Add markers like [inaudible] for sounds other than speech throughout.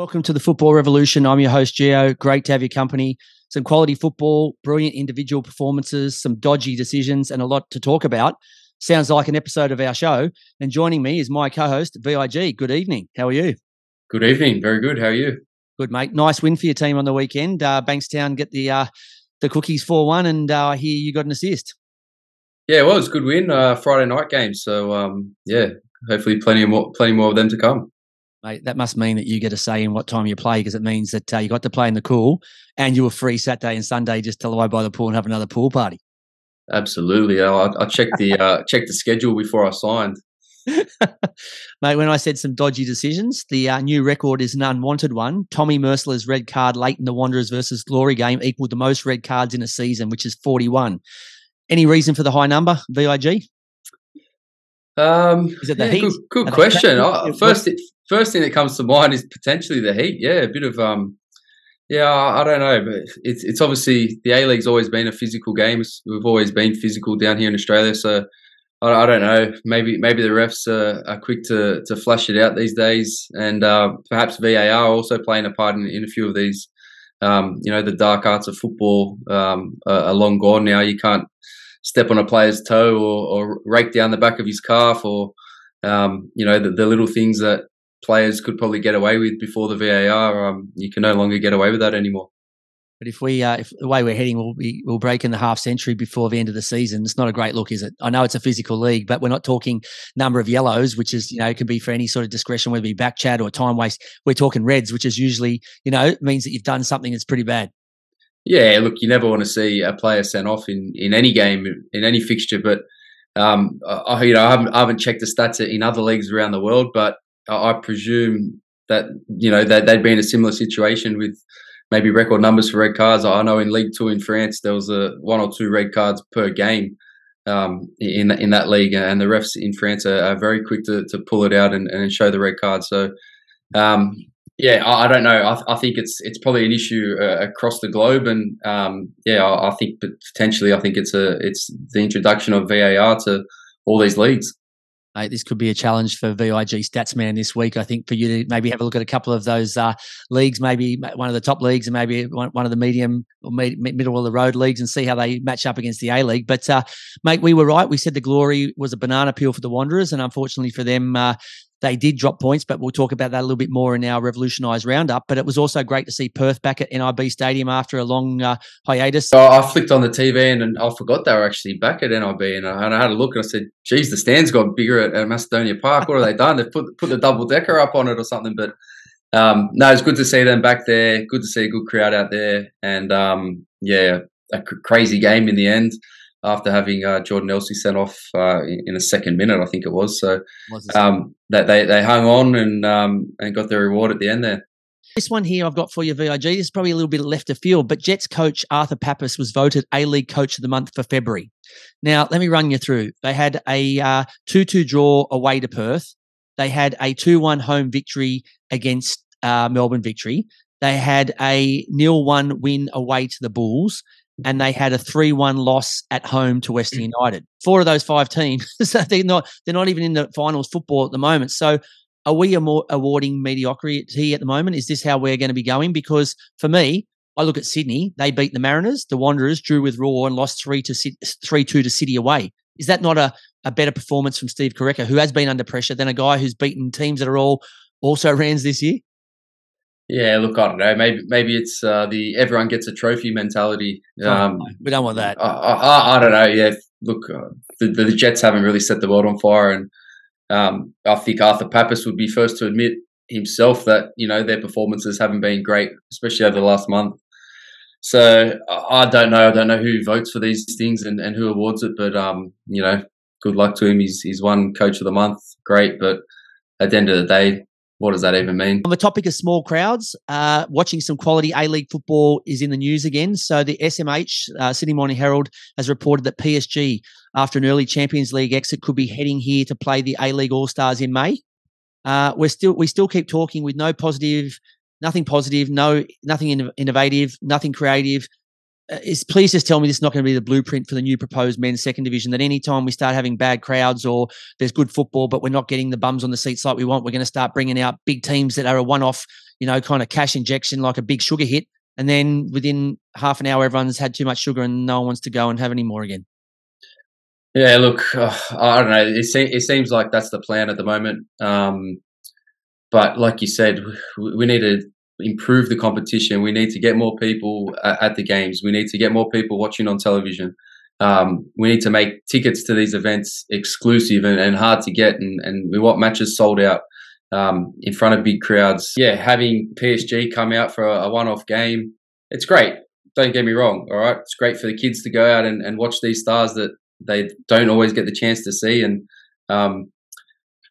welcome to the Football Revolution. I'm your host, Gio. Great to have your company. Some quality football, brilliant individual performances, some dodgy decisions, and a lot to talk about. Sounds like an episode of our show. And joining me is my co host, VIG. Good evening. How are you? Good evening. Very good. How are you? Good, mate. Nice win for your team on the weekend. Uh, Bankstown get the uh, the cookies 4 1, and uh, hear you got an assist. Yeah, well, it was a good win. Uh, Friday night game. So, um, yeah, hopefully plenty more, plenty more of them to come mate, that must mean that you get a say in what time you play because it means that uh, you got to play in the cool and you were free Saturday and Sunday just to lie by the pool and have another pool party. Absolutely, I, I checked the uh, [laughs] checked the schedule before I signed. [laughs] Mate, when I said some dodgy decisions, the uh, new record is an unwanted one. Tommy Mercer's red card late in the Wanderers versus Glory game equaled the most red cards in a season, which is 41. Any reason for the high number, VIG? Um, is it the yeah, heat? Good, good question. I, first, first thing that comes to mind is potentially the heat. Yeah, a bit of um, yeah, I don't know, but it's it's obviously the A League's always been a physical game. We've always been physical down here in Australia, so I, I don't know. Maybe maybe the refs are, are, quick to to flash it out these days, and uh, perhaps VAR also playing a part in, in a few of these. Um, you know, the dark arts of football um, are, are long gone now. You can't step on a player's toe or, or rake down the back of his calf or um, you know the, the, little things that players could probably get away with before the VAR. Um, you can no longer get away with that anymore. But if we, uh, if the way we're heading, we'll be we'll break in the half century before the end of the season. It's not a great look, is it? I know it's a physical league, but we're not talking number of yellows, which is you know can be for any sort of discretion, whether it be back chat or time waste. We're talking reds, which is usually you know means that you've done something that's pretty bad. Yeah, look, you never want to see a player sent off in, in any game in any fixture, but um, I, you know I haven't, I haven't checked the stats in other leagues around the world, but I presume that you know that they'd be in a similar situation with maybe record numbers for red cards. I know in League Two in France there was a one or two red cards per game um, in in that league, and the refs in France are, are very quick to, to pull it out and, and show the red card. So. Um, yeah, I, I, don't know. I, I, think it's it's probably an issue uh, across the globe, and um, yeah, I, I, think potentially, I think it's a it's the introduction of VAR to all these leagues. Mate, this could be a challenge for VIG Statsman this week. I think for you to maybe have a look at a couple of those uh, leagues, maybe one of the top leagues and maybe one, one of the medium or med- middle of the road leagues and see how they match up against the A League. But, uh, mate, we were right. We said the glory was a banana peel for the Wanderers. And unfortunately for them, uh, they did drop points, but we'll talk about that a little bit more in our revolutionised roundup. But it was also great to see Perth back at NIB Stadium after a long uh, hiatus. Oh, I flicked on the TV and, and, I forgot they were actually back at NIB, and I, and I, had a look and I said, "Geez, the stands got bigger at, at Macedonia Park. What have they done? They've put put the double decker up on it or something." But um, no, it's good to see them back there. Good to see a good crowd out there, and um, yeah, a crazy game in the end after having uh, Jordan Elsey sent off uh, in a second minute, I think it was. So um, that they, they hung on and um, and got their reward at the end there. This one here I've got for you, VIG. This is probably a little bit left of field, but Jets coach Arthur Papas was voted A League Coach of the Month for February. Now, let me run you through. They had a uh, 2 2 draw away to Perth. They had a 2 1 home victory against uh, Melbourne victory. They had a nil 1 win away to the Bulls and they had a three-one loss at home to Western mm. United. Four of those five teams, [laughs] so they're not they're not even in the finals football at the moment. So, are we awarding mediocrity at the moment? Is this how we're going to be going? Because for me, I look at Sydney; they beat the Mariners, the Wanderers drew with Roar and lost three to three two to City away. Is that not a, a better performance from Steve Corica, who has been under pressure, than a guy who's beaten teams that are all also [laughs] rans this year? Yeah, look, I don't know. Maybe maybe it's uh, the everyone gets a trophy mentality. Um, oh, we don't want that. I, I, I don't know. Yeah, look, uh, the, the Jets haven't really set the world on fire, and um, I think Arthur Papas would be first to admit himself that you know their performances haven't been great, especially over the last month. So I don't know. I don't know who votes for these things and, and who awards it, but um, you know, good luck to him. He's he's won Coach of the Month, great, but at the end of the day, what does that even mean? On the topic of small crowds, uh, watching some quality A League football is in the news again. So the SMH, uh, Sydney Morning Herald, has reported that PSG, after an early Champions League exit, could be heading here to play the A League All Stars in May. Uh, we're still we still keep talking with no positive, nothing positive, no nothing innovative, nothing creative. Uh, is please just tell me this is not going to be the blueprint for the new proposed men's second division. That anytime we start having bad crowds or there's good football, but we're not getting the bums on the seats like we want, we're going to start bringing out big teams that are a one-off, you know, kind of cash injection like a big sugar hit, and then within half an hour, everyone's had too much sugar and no one wants to go and have any more again. Yeah, look, uh, I don't know. It, se- it seems like that's the plan at the moment. Um, but like you said, we, we need to improve the competition. We need to get more people at, at the games. We need to get more people watching on television. Um, we need to make tickets to these events exclusive and, and hard to get, and, and we want matches sold out um, in front of big crowds. Yeah, having PSG come out for a, a one-off game, it's great. Don't get me wrong. All right, it's great for the kids to go out and, and watch these stars that they don't always get the chance to see, and um,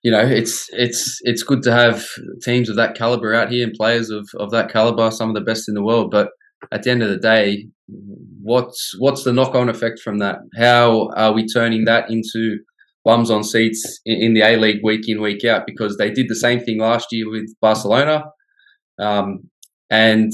you know, it's it's it's good to have teams of that caliber out here and players of, of that caliber, some of the best in the world. But at the end of the day, what's what's the knock on effect from that? How are we turning that into bums on seats in, in the A League week in week out? Because they did the same thing last year with Barcelona, um, and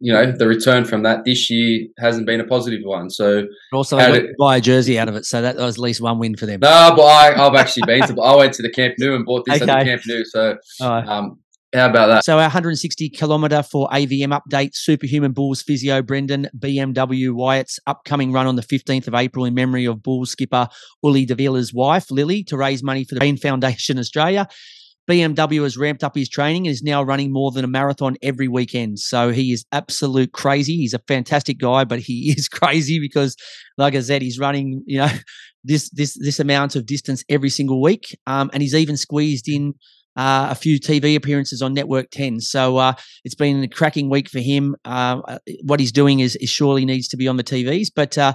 you know the return from that this year hasn't been a positive one. So also they did, buy a jersey out of it, so that was at least one win for them. No, but I, have actually been to. I went to the Camp Nou and bought this okay. at the Camp Nou. So um, how about that? So our 160 kilometre for AVM update, Superhuman Bulls physio Brendan BMW Wyatt's upcoming run on the 15th of April in memory of Bulls skipper Uli Davila's wife Lily to raise money for the Brain Foundation Australia. BMW has ramped up his training and is now running more than a marathon every weekend. So he is absolute crazy. He's a fantastic guy, but he [laughs] is crazy because, like I said, he's running, you know, [laughs] this this this amount of distance every single week. Um, and he's even squeezed in uh, a few TV appearances on Network 10. So uh, it's been a cracking week for him. Uh, uh what he's doing is, is, surely needs to be on the TVs. But uh,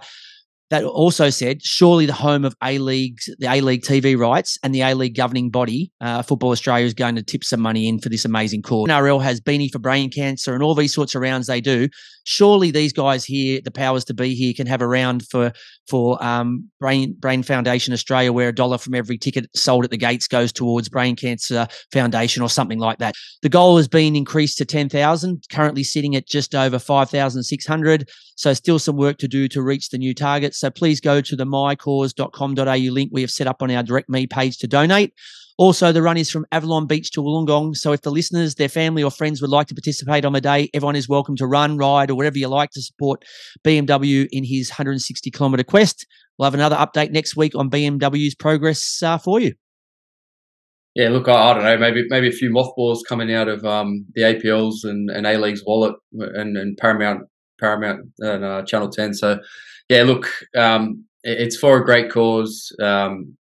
that also said, surely the home of A League, the A League TV rights and the A League governing body, uh, Football Australia is going to tip some money in for this amazing cause. NRL has Beanie for Brain Cancer and all these sorts of rounds they do. Surely these guys here, the powers to be here, can have a round for for um, Brain Brain Foundation Australia, where a dollar from every ticket sold at the gates goes towards Brain Cancer Foundation or something like that. The goal has been increased to ten thousand, currently sitting at just over five thousand six hundred. So still some work to do to reach the new target. So please go to the mycause.com.au link we have set up on our Direct Me page to donate. Also, the run is from Avalon Beach to Wollongong. So if the listeners, their family or friends would like to participate on the day, everyone is welcome to run, ride, or whatever you like to support BMW in his 160 kilometre quest. We'll have another update next week on BMW's progress uh, for you. Yeah, look, I, I, don't know, maybe maybe a few mothballs coming out of um, the APLs and, and A League's wallet and, and Paramount Paramount and uh, Channel 10. So, yeah, look, um, it's for a great cause. Um,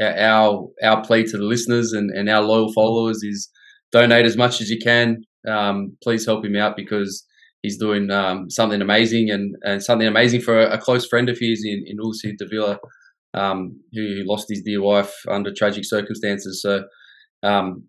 our our plea to the listeners and, and our loyal followers is donate as much as you can. Um, please help him out because he's doing um, something amazing and, and something amazing for a, a close friend of his in, in Ulsi Davila, um, who lost his dear wife under tragic circumstances. So, um,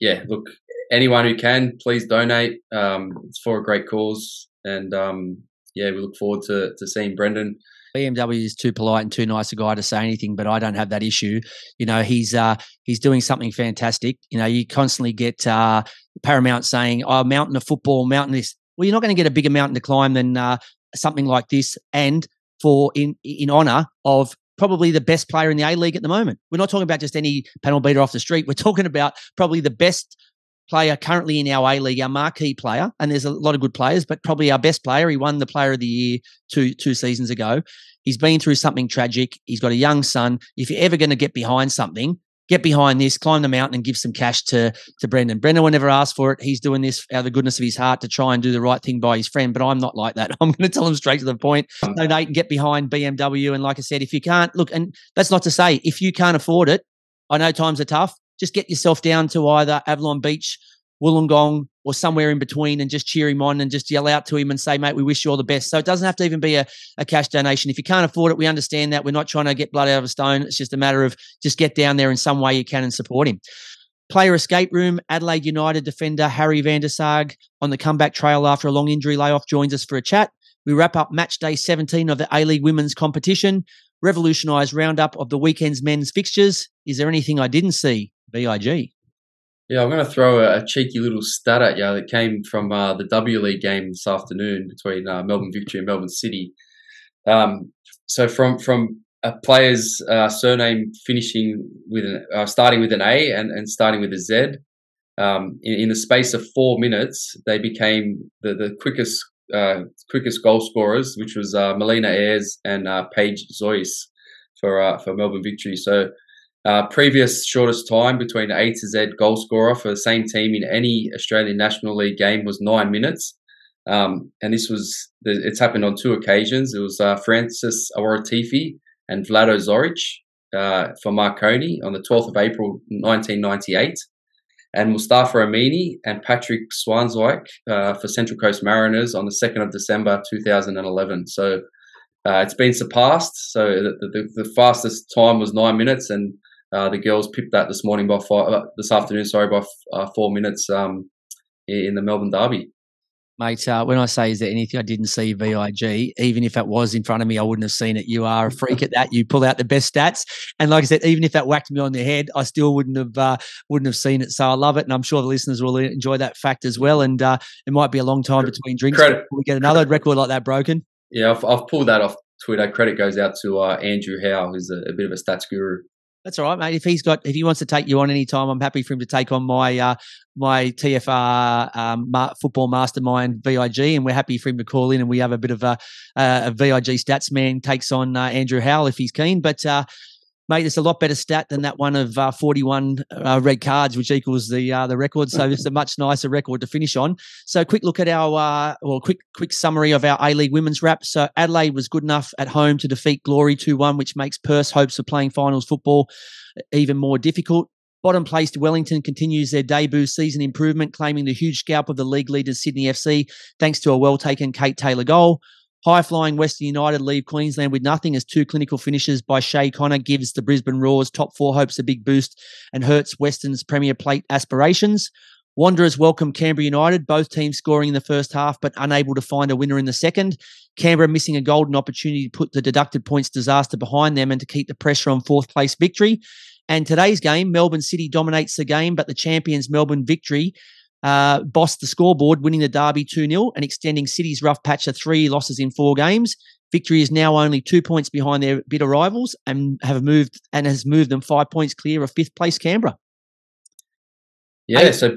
yeah, look, anyone who can, please donate. Um, it's for a great cause. And um, yeah, we look forward to, to seeing Brendan. BMW is too polite and too nice a guy to say anything, but I don't have that issue. You know, he's uh, he's doing something fantastic. You know, you constantly get uh, Paramount saying, "Oh, mountain of football, mountain this." Well, you're not going to get a bigger mountain to climb than uh, something like this, and for in in honor of probably the best player in the A League at the moment. We're not talking about just any panel beater off the street. We're talking about probably the best player currently in our A League, our marquee player, and there's a lot of good players, but probably our best player. He won the Player of the Year two two seasons ago. He's been through something tragic. He's got a young son. If you're ever going to get behind something, get behind this, climb the mountain, and give some cash to to Brendan. Brendan will never ask for it. He's doing this out of the goodness of his heart to try and do the right thing by his friend. But I'm not like that. [laughs] I'm going to tell him straight to the point. Donate and get behind BMW. And like I said, if you can't look, and that's not to say if you can't afford it. I know times are tough. Just get yourself down to either Avalon Beach Wollongong or somewhere in between and just cheer him on and just yell out to him and say, mate, we wish you all the best. So it doesn't have to even be a, a cash donation. If you can't afford it, we understand that. We're not trying to get blood out of a stone. It's just a matter of just get down there in some way you can and support him. Player escape room, Adelaide United defender Harry van der on the comeback trail after a long injury layoff joins us for a chat. We wrap up match day 17 of the A League women's competition, revolutionised roundup of the weekend's men's fixtures. Is there anything I didn't see? VIG. Yeah, I'm going to throw a, cheeky little stat at you that came from uh, the W League game this afternoon between uh, Melbourne Victory and Melbourne City. Um, so from from a player's uh, surname finishing with an, uh, starting with an A and, and starting with a Z, um, in, in the space of four minutes, they became the, the quickest uh, quickest goal scorers, which was uh, Melina Ayres and uh, Paige Zois for uh, for Melbourne Victory. So, uh, previous shortest time between A to Z goal scorer for the same team in any Australian National League game was nine minutes. Um, and this was it's happened on two occasions. It was uh, Francis Awaritefe and Vlado Zoric for Marconi on the 12th of April 1998 and Mustafa Amini and Patrick Zwaanswijk uh, for Central Coast Mariners on the 2nd of December 2011. So uh, it's been surpassed. So the, the, the, fastest time was nine minutes, and uh, the girls picked that this morning by five, uh, this afternoon, sorry, by f- uh, four minutes um, in the Melbourne Derby mate. Uh, when I say is there anything I didn't see VIG, even if it was in front of me, I wouldn't have seen it. You are a [laughs] freak at that. You pull out the best stats, and like I said, even if that whacked me on the head, I still wouldn't have uh, wouldn't have seen it. So I love it, and I'm sure the listeners will enjoy that fact as well. And uh, it might be a long time between drinks Credit. we get another record like that broken. Yeah, I've, I've pulled that off Twitter. Credit goes out to uh, Andrew Howe, who's a, a bit of a stats guru. That's all right, mate. If he's got, if he wants to take you on any time, I'm happy for him to take on my uh, my TFR um, football mastermind VIG, and we're happy for him to call in, and we have a bit of a, a VIG stats man takes on uh, Andrew Howell if he's keen. But uh, mate, it's a lot better stat than that one of uh, 41 uh, red cards, which equals the uh, the record. So it's a [laughs] much nicer record to finish on. So quick look at our uh, well, quick quick summary of our A League women's wrap. So Adelaide was good enough at home to defeat Glory 2-1, which makes Perth's hopes of playing finals football even more difficult. Bottom placed Wellington continues their debut season improvement, claiming the huge scalp of the league leaders Sydney FC, thanks to a well taken Kate Taylor goal. High flying Western United leave Queensland with nothing as two clinical finishes by Shay Connor gives the Brisbane Roars top four hopes a big boost and hurts Western's Premier Plate aspirations. Wanderers welcome Canberra United, both teams scoring in the first half but unable to find a winner in the second. Canberra missing a golden opportunity to put the deducted points disaster behind them and to keep the pressure on fourth place victory. And today's game, Melbourne City dominates the game, but the champions Melbourne victory uh, bossed the scoreboard, winning the derby 2 0 and extending City's rough patch of three losses in four games. Victory is now only two points behind their bitter rivals and have moved and has moved them five points clear of fifth place Canberra. Yeah, so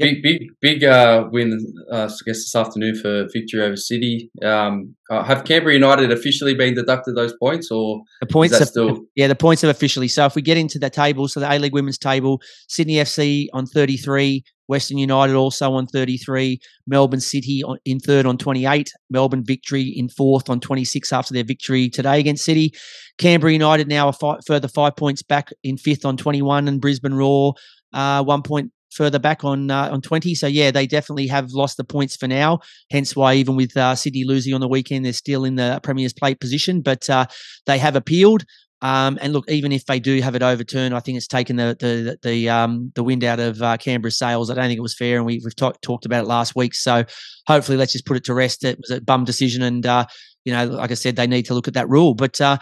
Big, big, big uh, win, uh, I guess, this afternoon for victory over City. Um, uh, have Canberra United officially been deducted those points, or the points are still? Yeah, the points have officially. So if we get into the table, so the A League Women's table, Sydney FC on thirty three, Western United also on 33, Melbourne City in third on 28, Melbourne Victory in fourth on 26 after their victory today against City. Canberra United now a fi- further five points back in fifth on 21, and Brisbane Roar uh, one point further back on uh, on 20. So yeah, they definitely have lost the points for now. Hence why even with uh, Sydney losing on the weekend, they're still in the Premier's plate position. But uh, they have appealed. Um, and look, even if they do have it overturned, I think it's taken the the the um, the wind out of uh, Canberra's sails. I don't think it was fair, and we, we've talk, talked about it last week. So hopefully, let's just put it to rest. It was a bum decision, and uh, you know, like I said, they need to look at that rule. But uh,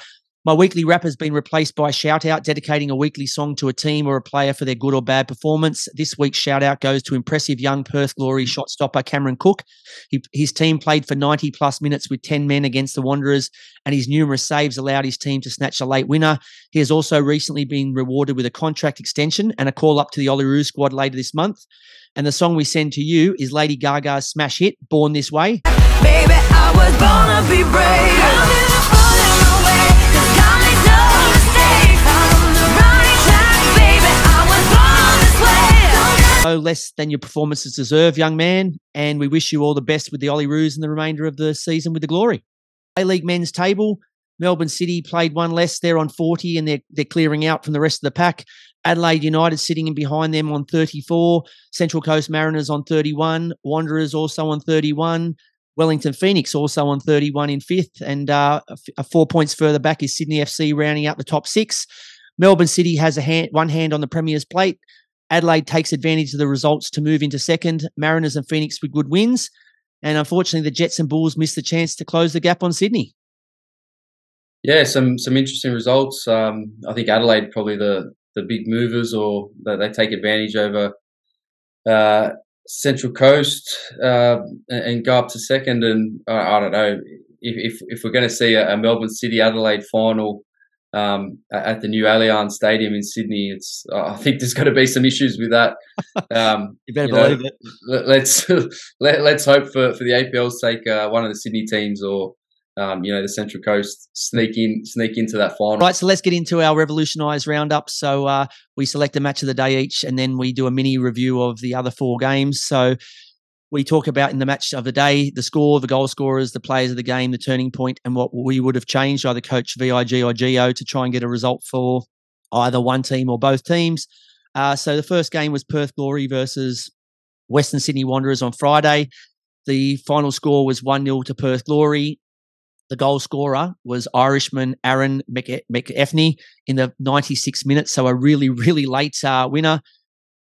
my weekly wrap has been replaced by shout out, dedicating a weekly song to a team or a player for their good or bad performance. This week's shout out goes to impressive young Perth Glory shot stopper Cameron Cook. He, his team played for 90 plus minutes with 10 men against the Wanderers, and his numerous saves allowed his team to snatch a late winner. He has also recently been rewarded with a contract extension and a call up to the Olyroos squad later this month. And the song we send to you is Lady Gaga's smash hit, Born This Way. Baby, no less than your performances deserve, young man. And we wish you all the best with the Olyroos and the remainder of the season with the glory. A League men's table. Melbourne City played one less. They're on 40 and they're, they're clearing out from the rest of the pack. Adelaide United sitting in behind them on 34. Central Coast Mariners on 31. Wanderers also on 31. Wellington Phoenix also on 31 in fifth. And uh, four points further back is Sydney FC rounding out the top six. Melbourne City has a hand, one hand on the Premier's plate. Adelaide takes advantage of the results to move into second. Mariners and Phoenix with good wins. And unfortunately, the Jets and Bulls missed the chance to close the gap on Sydney. Yeah, some some interesting results. Um, I think Adelaide probably the the big movers or they take advantage over uh, Central Coast uh, and go up to second. And uh, I don't know if if, if we're going to see a, a, Melbourne City Adelaide final um, at the new Allianz Stadium in Sydney, it's I think there's going to be some issues with that. [laughs] Um, you better you believe know, it. Let's [laughs] let, let's hope for for the APL's sake, uh, one of the Sydney teams or um, you know, the Central Coast sneak in, sneak into that final. Right, so let's get into our revolutionised roundup. So uh, we select a match of the day each, and then we do a mini review of the other four games. So we talk about in the match of the day the score, the goal scorers, the players of the game, the turning point, and what we would have changed, either coach VIG or Gio, to try and get a result for either one team or both teams. Uh, so the first game was Perth Glory versus Western Sydney Wanderers on Friday. The final score was 1 0 to Perth Glory. The goal scorer was Irishman Aaron McEneff in the 96 minutes. So a really, really late uh, winner.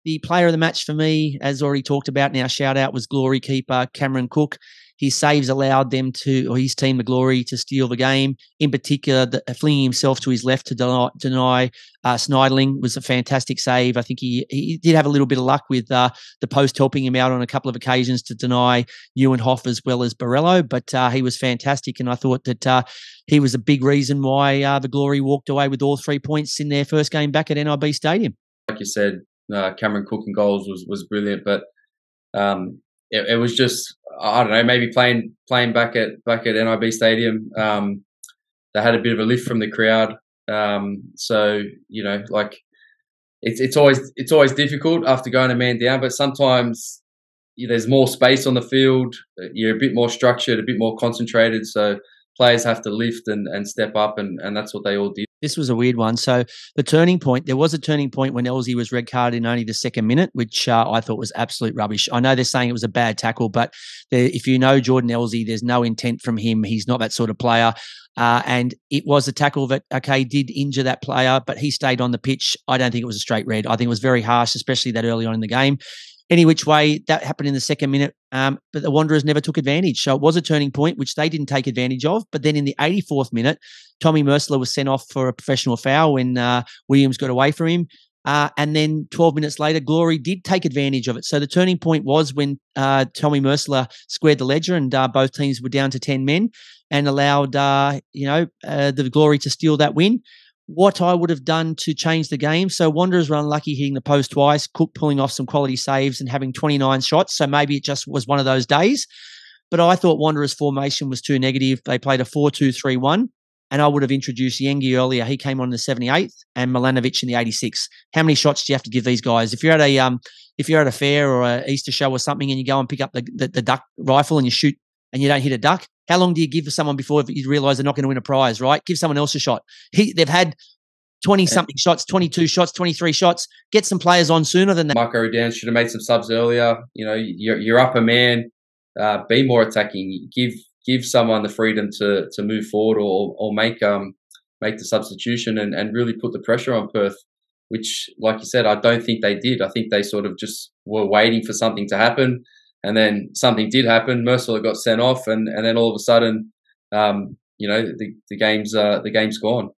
The player of the match for me, as already talked about our shout out, was glory keeper Cameron Cook. His saves allowed them to, or his team, the glory, to steal the game. In particular, the, uh, flinging himself to his left to deny, deny uh, Schneidling was a fantastic save. I think he he did have a little bit of luck with uh, the post helping him out on a couple of occasions to deny Nieuwenhof as well as Borrello, but uh, he was fantastic. And I thought that uh, he was a big reason why uh, the glory walked away with all three points in their first game back at NIB Stadium. Like you said, Cameron Cook and goals was was brilliant, but um, it, it, was just I don't know maybe playing playing back at back at NIB Stadium. Um, they had a bit of a lift from the crowd, um, so you know like it's it's always it's always difficult after going a man down, but sometimes there's more space on the field. You're a bit more structured, a bit more concentrated, so players have to lift and, and step up, and, and that's what they all did this was a weird one. So the turning point, there was a turning point when Elsey was red carded in only the second minute, which uh, I thought was absolute rubbish. I know they're saying it was a bad tackle, but if you know Jordan Elsey, there's no intent from him. He's not that sort of player. Uh, and it was a tackle that, okay, did injure that player, but he stayed on the pitch. I don't think it was a straight red. I think it was very harsh, especially that early on in the game any which way that happened in the second minute. Um, but the Wanderers never took advantage. So it was a turning point, which they didn't take advantage of. But then in the 84th minute, Tommy Mercer was sent off for a professional foul when uh, Williams got away from him. Uh, and then 12 minutes later, Glory did take advantage of it. So the turning point was when uh, Tommy Mercer squared the ledger and uh, both teams were down to 10 men and allowed, uh, you know, uh, the Glory to steal that win what I would have done to change the game. So Wanderers were unlucky hitting the post twice, Cook pulling off some quality saves and having 29 shots. So maybe it just was one of those days. But I thought Wanderers' formation was too negative. They played a 4 2 3 1. And I would have introduced Yengi earlier. He came on in the 78th and Milanovic in the 86th. How many shots do you have to give these guys? If you're at a um, if you're at a fair or a Easter show or something and you go and pick up the, the, the duck rifle and you shoot and you don't hit a duck, how long do you give for someone before you realize they're not going to win a prize, right? Give someone else a shot. He, they've had 20 something yeah. shots, 22 shots, 23 shots. Get some players on sooner than that. Marko Rudan should have made some subs earlier. You know, you're, you're up a man, uh, be more attacking. Give give someone the freedom to to move forward or or make um make the substitution and, and really put the pressure on Perth, which, like you said, I don't think they did. I think they sort of just were waiting for something to happen. And then something did happen. Mercer got sent off, and, and then all of a sudden, um, you know, the, the game's uh, the game's gone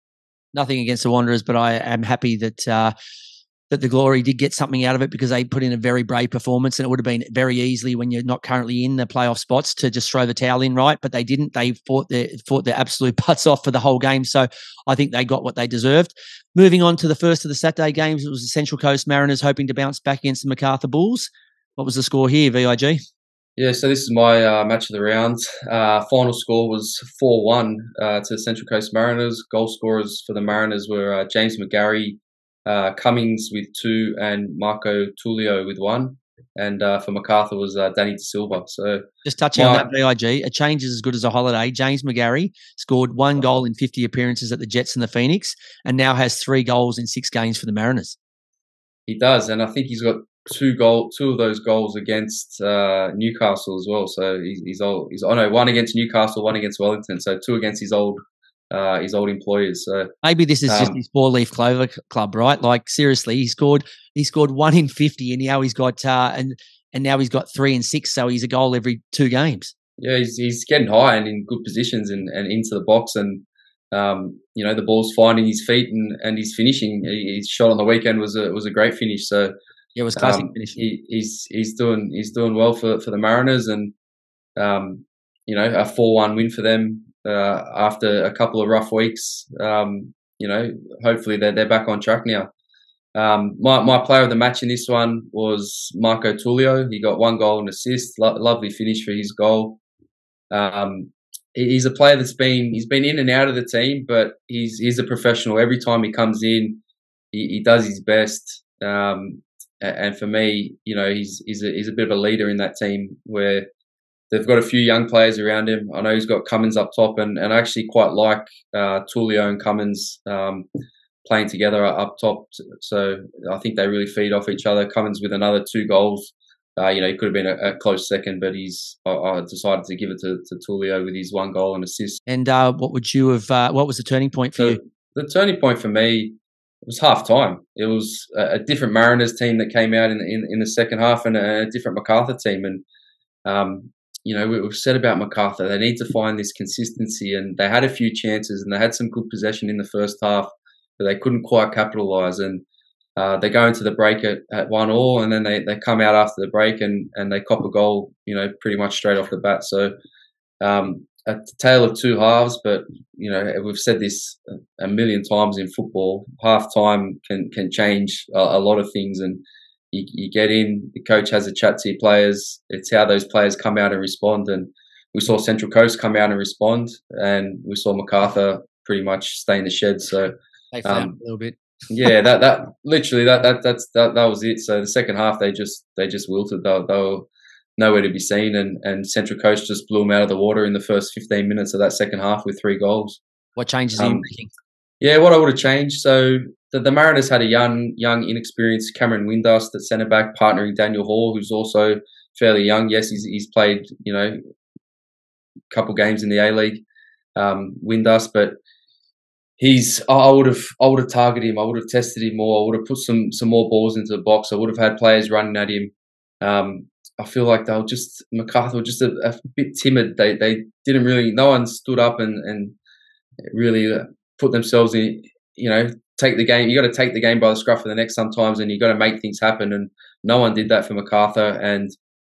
nothing against the Wanderers, but I am happy that uh, that the Glory did get something out of it because they put in a very brave performance, and it would have been very easily when you're not currently in the playoff spots to just throw the towel in, right? But they didn't. They fought their fought their absolute [laughs] butts off for the whole game, so I think they got what they deserved. Moving on to the first of the Saturday games, it was the Central Coast Mariners hoping to bounce back against the Macarthur Bulls. What was the score here, Vig? Yeah, so this is my uh, match of the round. Uh, final score was 4 1 uh, to the Central Coast Mariners. Goal scorers for the Mariners were uh, James McGarry, uh, Cummings with two, and Marco Tulio with one. And uh, for Macarthur was Danny De Silva. So just touching my, on that, VIG, a change is as good as a holiday. James McGarry scored one goal in 50 appearances at the Jets and the Phoenix, and now has three goals in six games for the Mariners. He does, and I think he's got two goal, two of those goals against uh, Newcastle as well. So he's, he's old. He's oh no, one against Newcastle, one against Wellington. So two against his old uh, his old employers. So maybe this is um, just his four leaf clover club, right? Like seriously, he scored he scored one in fifty, and now he's got uh, and and now he's got three and six. So he's a goal every two games. Yeah, he's he's getting high and in good positions and, and into the box and um, you know, the ball's finding his feet and, and he's finishing. His shot on the weekend was a was a great finish. So yeah, it was classic um, finish. He, he's he's doing he's doing well for for the Mariners, and um, you know, a four one win for them uh, after a couple of rough weeks. Um, you know, hopefully they're they're back on track now. Um, my my player of the match in this one was Marco Tulio. He got one goal and assist. Lo- lovely finish for his goal. Um, he's a player that's been he's been in and out of the team, but he's he's a professional. Every time he comes in, he, he does his best. Um, and for me, you know, he's he's a, he's a bit of a leader in that team where they've got a few young players around him. I know he's got Cummings up top, and, and I actually quite like uh, Tulio and Cummings um, playing together up top. So I think they really feed off each other. Cummings with another two goals uh, you know, he could have been a, a close second, but he's I, I, decided to give it to, to Tulio with his one goal and assist. And uh, what would you have? Uh, what was the turning point for the, you? The turning point for me was half time. It was a, a, different Mariners team that came out in, in, in the second half, and a, a different Macarthur team. And um, you know, we, we've said about Macarthur, they need to find this consistency, and they had a few chances, and they had some good possession in the first half, but they couldn't quite capitalise. And uh, they go into the break at, at one all, and then they, they come out after the break and, and they cop a goal, you know, pretty much straight off the bat. So um, a tale of two halves, but you know we've said this a million times in football. Half time can can change a, a lot of things, and you, you, get in. The coach has a chat to your players. It's how those players come out and respond. And we saw Central Coast come out and respond, and we saw Macarthur pretty much stay in the shed. So they um, a little bit [laughs] yeah, that that literally that that that's that that was it. So the second half they just they just wilted. They, they were nowhere to be seen, and and Central Coast just blew them out of the water in the first fifteen minutes of that second half with three goals. What changes um, are you making? Yeah, what I would have changed. So the, the Mariners had a young, young, inexperienced Cameron Windust at centre back, partnering Daniel Hall, who's also fairly young. Yes, he's he's played you know a couple games in the A League, um, Windust, but he's I would have I would have targeted him. I would have tested him more. I would have put some some more balls into the box. I would have had players running at him. Um, I feel like they were just Macarthur just a, a, bit timid. They they didn't really. No one stood up and and really uh, put themselves in. You know, take the game. You got to take the game by the scruff of the neck sometimes, and you got to make things happen. And no one did that for Macarthur. And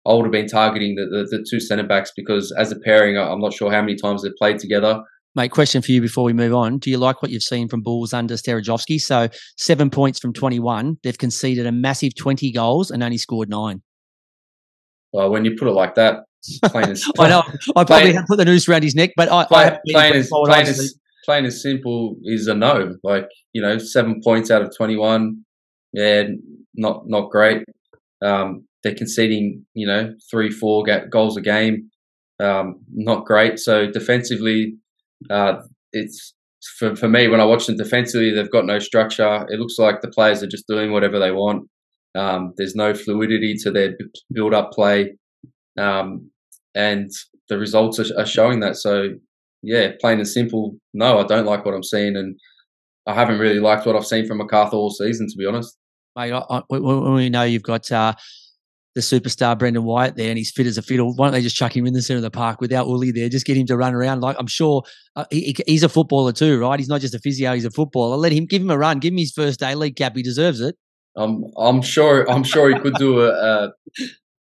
I would have been targeting the, the, the two centre backs because as a pairing, I'm not sure how many times they've played together. Mate, question for you before we move on. Do you like what you've seen from Bulls under Sterjovski? So seven points from 21. They've conceded a massive 20 goals and only scored nine. Well, when you put it like that, [laughs] plain as I know. I probably plain, put the noose around his neck, but I, plain, I plain, as, plain, as, plain as simple is a no. Like, you know, seven points out of 21. Yeah, not not great. Um, they're conceding, you know, three, four goals a game. Um, not great. So defensively, uh, it's for, for me when I watch them defensively, they've got no structure. It looks like the players are just doing whatever they want. Um, there's no fluidity to their build up play, um, and the results are, are, showing that. So yeah, plain and simple. No, I don't like what I'm seeing, and I haven't really liked what I've seen from Macarthur all season, to be honest. Mate, I, I, we know you've got uh, the superstar Brendan Wyatt there and he's fit as a fiddle. Why don't they just chuck him in the center of the park without Uli there? Just get him to run around. Like I'm sure uh, he, he's a footballer too, right? He's not just a physio; he's a footballer. Let him give him a run. Give him his first A League cap. He deserves it. Um, I'm sure. I'm sure he could do a, a,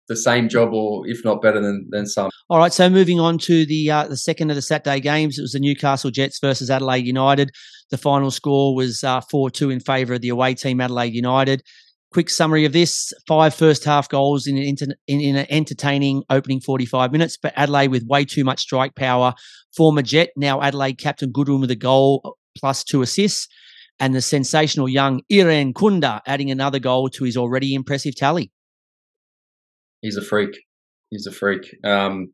the same job, or if not better than than some. All right. So moving on to the uh, the second of the Saturday games, it was the Newcastle Jets versus Adelaide United. The final score was uh, four uh, two in favour of the away team, Adelaide United quick summary of this five first half goals in an, inter- in, in, an entertaining opening 45 minutes, but Adelaide with way too much strike power. Former Jet, now Adelaide captain Goodwin with a goal plus two assists, and the sensational young Irankunda adding another goal to his already impressive tally. He's a freak. He's a freak. Um,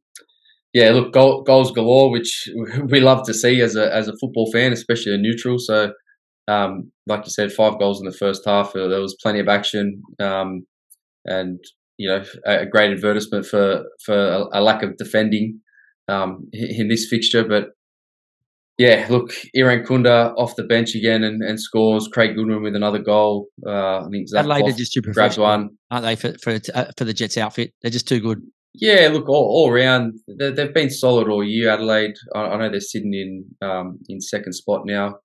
yeah, look, goal, goals galore, which [laughs] we love to see as a as a football fan, especially a neutral. So um, like you said, five goals in the first half. Uh, there was plenty of action, um, and you know, a, great advertisement for for a, a lack of defending um, in this fixture. But yeah, look, Irankunda off the bench again and, and scores. Craig Goodwin with another goal. Uh, I think Zach Adelaide are just too professional, one. aren't they? For for uh, for the Jets outfit, they're just too good. Yeah, look, all, all around they've been solid all year. Adelaide, I, I know they're sitting in um, in second spot now,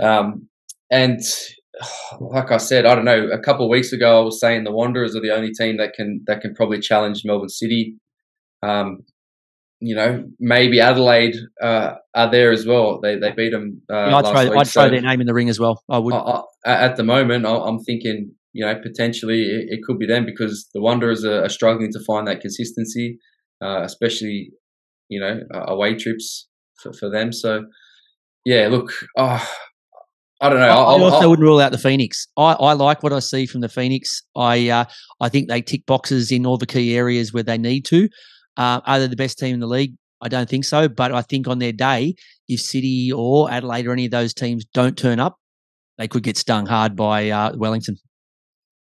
um, and [sighs] like I said, I don't know. A couple of weeks ago, I was saying the Wanderers are the only team that can that can probably challenge Melbourne City. Um, you know, maybe Adelaide uh, are there as well. They they beat them. Uh, yeah, I'd, throw, I'd throw, their name in the ring as well. I would. I, I, at the moment, I'm thinking you know, potentially it, it could be them because the Wanderers are, are struggling to find that consistency, uh, especially, you know, away trips for, for them. So, yeah, look, oh, I don't know. I, I also I'll, wouldn't rule out the Phoenix. I, I like what I see from the Phoenix. I uh, I think they tick boxes in all the key areas where they need to. Uh, are they the best team in the league? I don't think so. But I think on their day, if City or Adelaide or any of those teams don't turn up, they could get stung hard by uh, Wellington.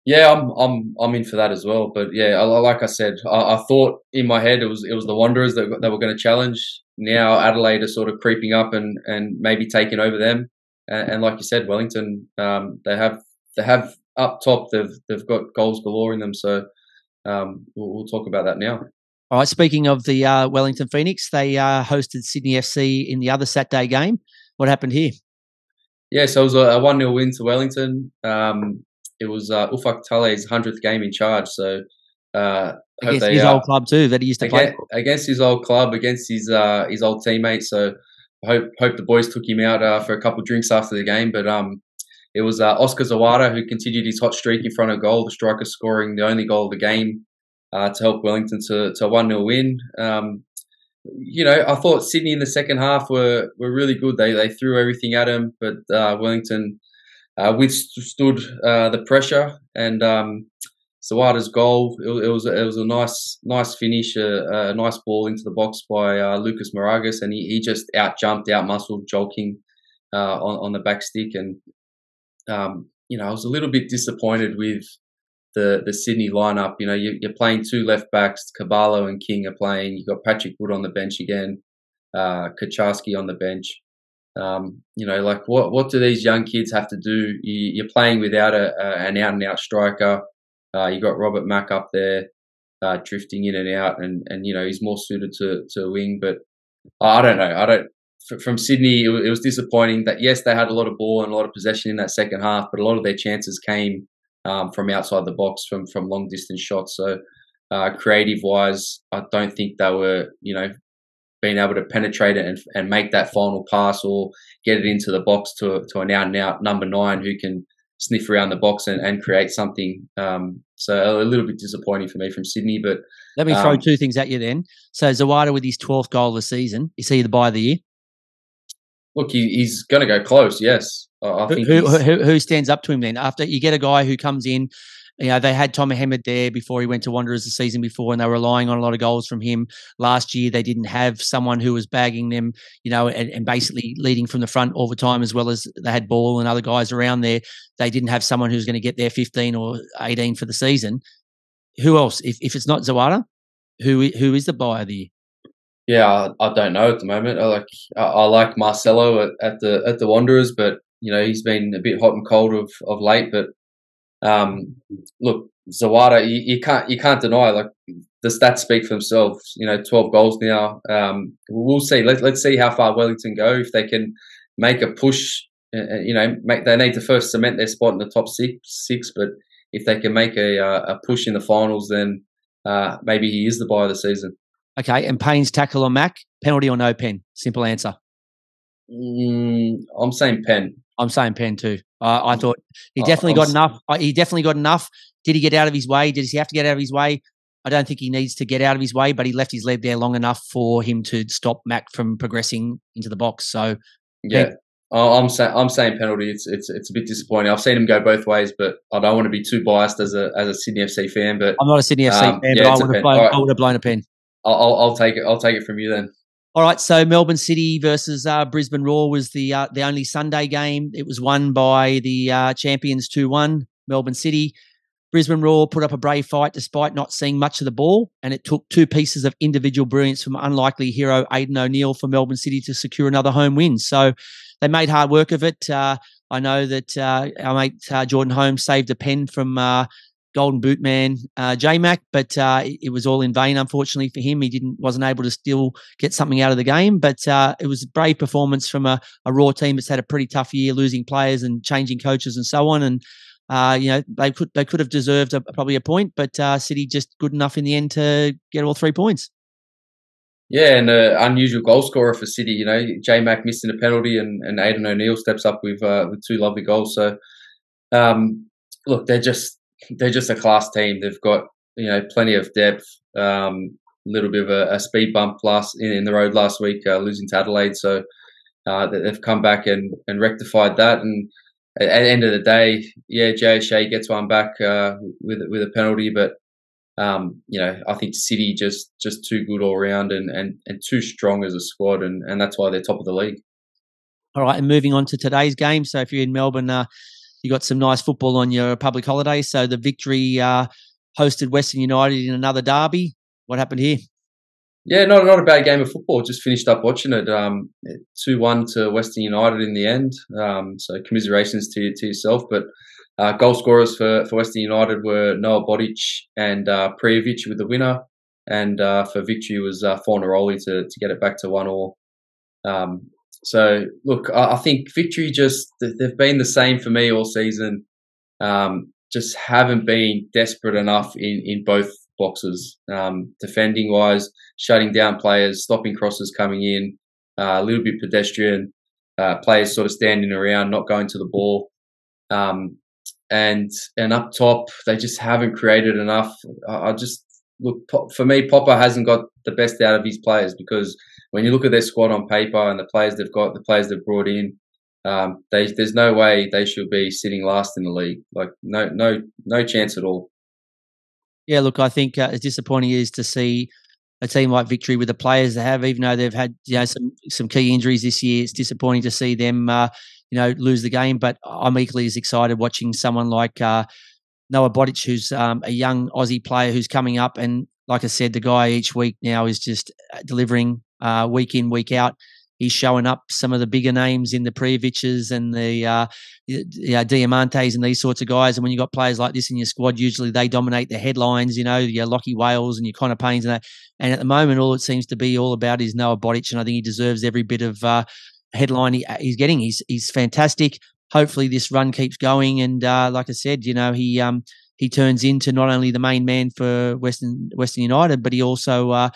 Yeah, I'm I'm I'm in for that as well. But yeah, like I said, I, I thought in my head it was it was the Wanderers that, that were going to challenge. Now Adelaide are sort of creeping up and and maybe taking over them. And, and like you said, Wellington, um, they have they have up top. They've they've got goals galore in them. So um, we'll, we'll talk about that now. All right. Speaking of the uh, Wellington Phoenix, they uh, hosted Sydney FC in the other Saturday game. What happened here? Yeah, so it was a one 0 win to Wellington. Um, it was uh, Ufuk Talay's hundredth game in charge. So uh, against they, his uh, old club too that he used to against, play against his old club, against his uh, his old teammates. So I hope hope the boys took him out uh, for a couple of drinks after the game. But um, it was uh, Oscar Zawada who continued his hot streak in front of goal. The striker scoring the only goal of the game uh, to help Wellington to to one 0 win. Um, you know, I thought Sydney in the second half were were really good. They they threw everything at him, but uh, Wellington uh, withstood uh, the pressure and um, Zawada's goal. It, it, was it was a nice nice finish, a, a nice ball into the box by uh, Lucas Mauragis, and he, he just out jumped, out muscled Joel uh, on on the back stick, and um, you know I was a little bit disappointed with the the Sydney lineup. You know you, are playing two left backs, Caballo and King are playing. You have got Patrick Wood on the bench again, uh, Kucharski on the bench. Um, you know, like what what do these young kids have to do? You, are playing without a, a, an out and out striker. Uh, you got Robert Mak up there, uh, drifting in and out, and and you know he's more suited to to wing. But I don't know. I don't. From Sydney, it was disappointing that yes, they had a lot of ball and a lot of possession in that second half, but a lot of their chances came um, from outside the box, from from long distance shots. So uh, creative wise, I don't think they were you know being able to penetrate it and, and make that final pass or get it into the box to, to an out and out number nine who can sniff around the box and, and create something. Um, so a little bit disappointing for me from Sydney, but let me throw um, two things at you then. So Zawada with his 12th goal of the season, is he the buy of the year? Look, he, he's going to go close. Yes, I think who, who, who stands up to him then? After you get a guy who comes in you know, they had Tomer Hemed there before he went to Wanderers the season before, and they were relying on a lot of goals from him. Last year, they didn't have someone who was bagging them, you know, and, and basically leading from the front all the time, as well as they had Ball and other guys around there. They didn't have someone who's going to get their 15 or 18 for the season. Who else? If, if it's not Zawada, who who is the buyer of the year? Yeah, I, I, don't know at the moment. I like I, I like Marcelo at, at, the at the Wanderers, but you know he's been a bit hot and cold of of late. But um, look, Zawada, you, you, can't you can't deny like the stats speak for themselves. You know, twelve goals now. Um, we'll see. Let, let's see how far Wellington go if they can make a push. Uh, uh, you know, make they need to first cement their spot in the top six. Six, but if they can make a uh, a push in the finals, then uh, maybe he is the buy of the season. Okay, and Payne's tackle on Mak penalty or no pen? Simple answer. Mm, I'm saying pen. I'm saying pen too. Uh, I thought he definitely got enough. Uh, he definitely got enough. Did he get out of his way? Did he have to get out of his way? I don't think he needs to get out of his way, but he left his leg there long enough for him to stop Mak from progressing into the box. So yeah, I'm saying I'm saying penalty. It's it's it's a bit disappointing. I've seen him go both ways, but I don't want to be too biased as a as a Sydney FC fan. But I'm not a Sydney FC um, fan, yeah, but I would, have blown, right. I would have blown a pen. I'll, I'll, I'll take it. I'll take it from you then. All right, so Melbourne City versus uh, Brisbane Roar was the uh, the only Sunday game. It was won by the uh, champions two one. Melbourne City, Brisbane Roar put up a brave fight despite not seeing much of the ball, and it took two pieces of individual brilliance from unlikely hero Aidan O'Neill for Melbourne City to secure another home win. So they made hard work of it. Uh, I know that uh, our mate uh, Jordan Holmes saved a pen from Golden Boot man uh, J Mac, but uh, it, was all in vain. Unfortunately for him, he didn't wasn't able to still get something out of the game. But uh, it was a brave performance from a, a, Roar team that's had a pretty tough year, losing players and changing coaches and so on. And uh, you know they could they could have deserved a, probably a point, but uh, City just good enough in the end to get all three points. Yeah, and an unusual goal scorer for City. You know, J Mac missing a penalty, and, and Aidan O'Neill steps up with uh, with two lovely goals. So, um, look, they're just they're just a class team. They've got you know plenty of depth. A um, little bit of a, a, speed bump last in, in the road last week, uh, losing to Adelaide. So uh, they've come back and, and rectified that. And at, at, the end of the day, yeah, Jay Shea gets one back uh, with with a penalty, but um, you know, I think City just just too good all round and, and, and too strong as a squad, and, and that's why they're top of the league. All right, and moving on to today's game. So if you're in Melbourne, uh, you got some nice football on your public holiday. So the victory uh, hosted Western United in another derby. What happened here? Yeah, not not a bad game of football. Just finished up watching it. Um, two one to Western United in the end. Um, so commiserations to to yourself, but uh, goal scorers for, for Western United were Noah Botic and uh, Prijovic with the winner. And uh, for victory was uh, Fornaroli to, to get it back to one all. Um, so, look, I, I, think victory just, they've been the same for me all season. Um, just haven't been desperate enough in, in both boxes. Um, defending wise, shutting down players, stopping crosses coming in, uh, a little bit pedestrian, uh, players sort of standing around, not going to the ball. Um, and and up top they just haven't created enough. I, just look for me. Popper hasn't got the best out of his players because when you look at their squad on paper and the players they've got, the players they've brought in, um, they, there's no way they should be sitting last in the league. Like no no no chance at all. Yeah, look, I think uh, as disappointing is to see a team like Victory with the players they have, even though they've had you know some some key injuries this year. It's disappointing to see them uh, you know lose the game. But I'm equally as excited watching someone like uh, Noah Botic, who's um, a young Aussie player who's coming up, and like I said, the guy each week now is just uh, delivering uh, week in week out he's showing up some of the bigger names in the Prijoviches and the uh, Diamantes and these sorts of guys. And when you've got players like this in your squad, usually they dominate the headlines, you know, your Lachie Wales and your Connor Pains and that. And at the moment, all it seems to be all about is Noah Botic. And I think he deserves every bit of uh, headline he, he's getting. He's, he's fantastic. Hopefully this run keeps going. And uh, like I said, you know, he, um, he turns into not only the main man for Western Western United, but he also uh,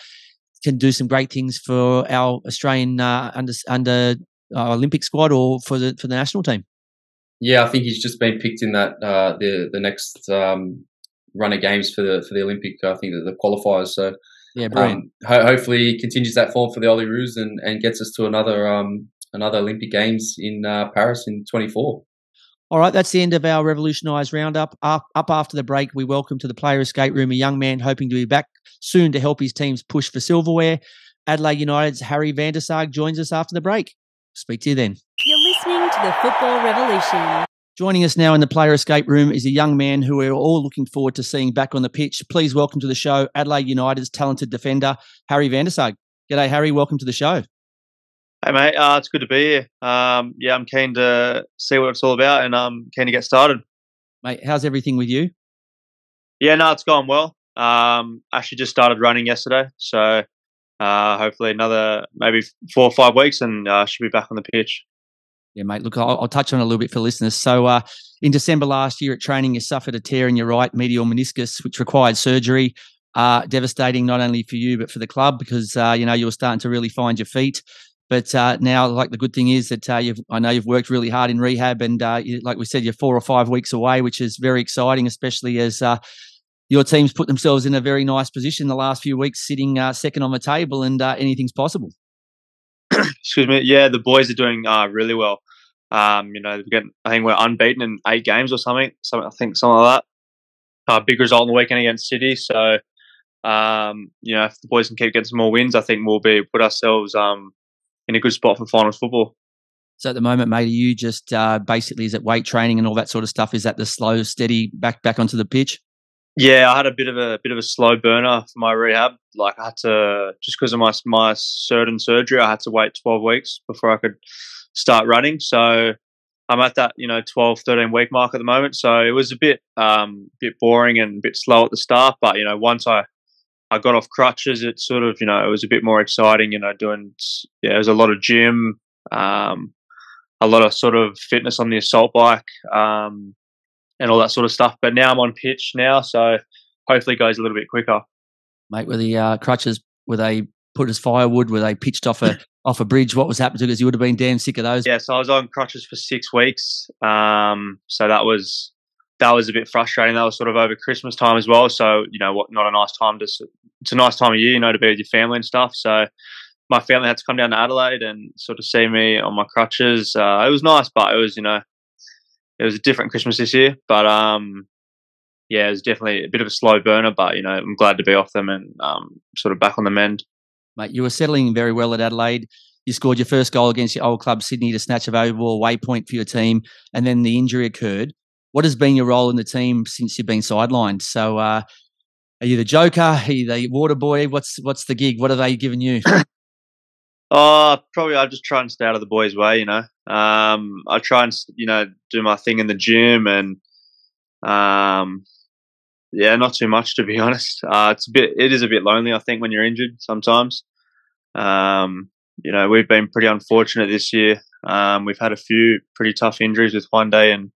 can do some great things for our Australian uh, under under uh, Olympic squad or for the for the national team. Yeah, I think he's just been picked in that uh, the the next um, run of games for the for the Olympic. I think the qualifiers. So yeah, brilliant. Um, ho- hopefully, he continues that form for the Olyroos and and gets us to another um, another Olympic Games in uh, Paris in twenty four. All right, that's the end of our revolutionised roundup. Up, up after the break, we welcome to the player escape room a young man hoping to be back soon to help his teams push for silverware. Adelaide United's Harry van der Saag joins us after the break. Speak to you then. You're listening to the Football Revolution. Joining us now in the player escape room is a young man who we're all looking forward to seeing back on the pitch. Please welcome to the show Adelaide United's talented defender, Harry van der Saag. G'day, Harry. Welcome to the show. Hey mate, uh, it's good to be here. Um, yeah, I'm keen to see what it's all about, and I'm keen to get started. Mate, how's everything with you? Yeah, no, it's gone well. Um, actually, just started running yesterday, so uh, hopefully another maybe four or five weeks, and uh, should be back on the pitch. Yeah, mate. Look, I'll, I'll touch on a little bit for listeners. So, uh, in December last year at training, you suffered a tear in your right medial meniscus, which required surgery. Uh, devastating not only for you but for the club because uh, you know you were starting to really find your feet. But uh, now, like the good thing is that uh, you've, I know you've worked really hard in rehab, and uh, you, like we said, you're four or five weeks away, which is very exciting, especially as uh, your team's put themselves in a very nice position the last few weeks, sitting uh, second on the table, and uh, anything's possible. Excuse me. Yeah, the boys are doing really well. Um, you know, getting, I think we're unbeaten in eight games or something. Something I think something like that. big result on the weekend against City. So, um, you know, if the boys can keep getting some more wins, I think we'll be put ourselves um, in a good spot for finals football. So at the moment, mate, are you just uh, basically is it weight training and all that sort of stuff? Is that the slow, steady back back onto the pitch? Yeah, I had a bit of a bit of a slow burner for my rehab. Like I had to just because of my my certain surgery, I had to wait twelve weeks before I could start running. So I'm at that you know 12, 13 week mark at the moment. So it was a bit um, bit boring and a bit slow at the start, but you know once I I got off crutches, it sort of you know it was a bit more exciting. You know, doing yeah, it was a lot of gym, um, a lot of sort of fitness on the assault bike, um, and all that sort of stuff. But now I'm on pitch now, so hopefully it goes a little bit quicker. Mate, were the uh, crutches were they put as firewood? Were they pitched off a [laughs] off a bridge? What was happening? Because you would have been damn sick of those. Yeah, so I was on crutches for six weeks. Um, so that was that was a bit frustrating. That was sort of over Christmas time as well. So you know what, not a nice time to. It's a nice time of year, you know, to be with your family and stuff. So my family had to come down to Adelaide and sort of see me on my crutches. Uh, it was nice, but it was you know, it was a different Christmas this year. But um, yeah, it was definitely a bit of a slow burner. But you know, I'm glad to be off them and um, sort of back on the mend mate. You were settling very well at Adelaide. You scored your first goal against your old club, Sydney, to snatch a valuable waypoint for your team, and then the injury occurred. What has been your role in the team since you've been sidelined? So, uh, are you the joker? Are you the water boy? What's what's the gig? What are they giving you? [coughs] Oh, probably I just try and stay out of the boys' way. You know, um, I try and you know do my thing in the gym and um, yeah, not too much to be [laughs] honest. Uh, it's a bit, it is a bit lonely, I think, when you're injured sometimes. Um, you know, we've been pretty unfortunate this year. Um, we've had a few pretty tough injuries with Juande and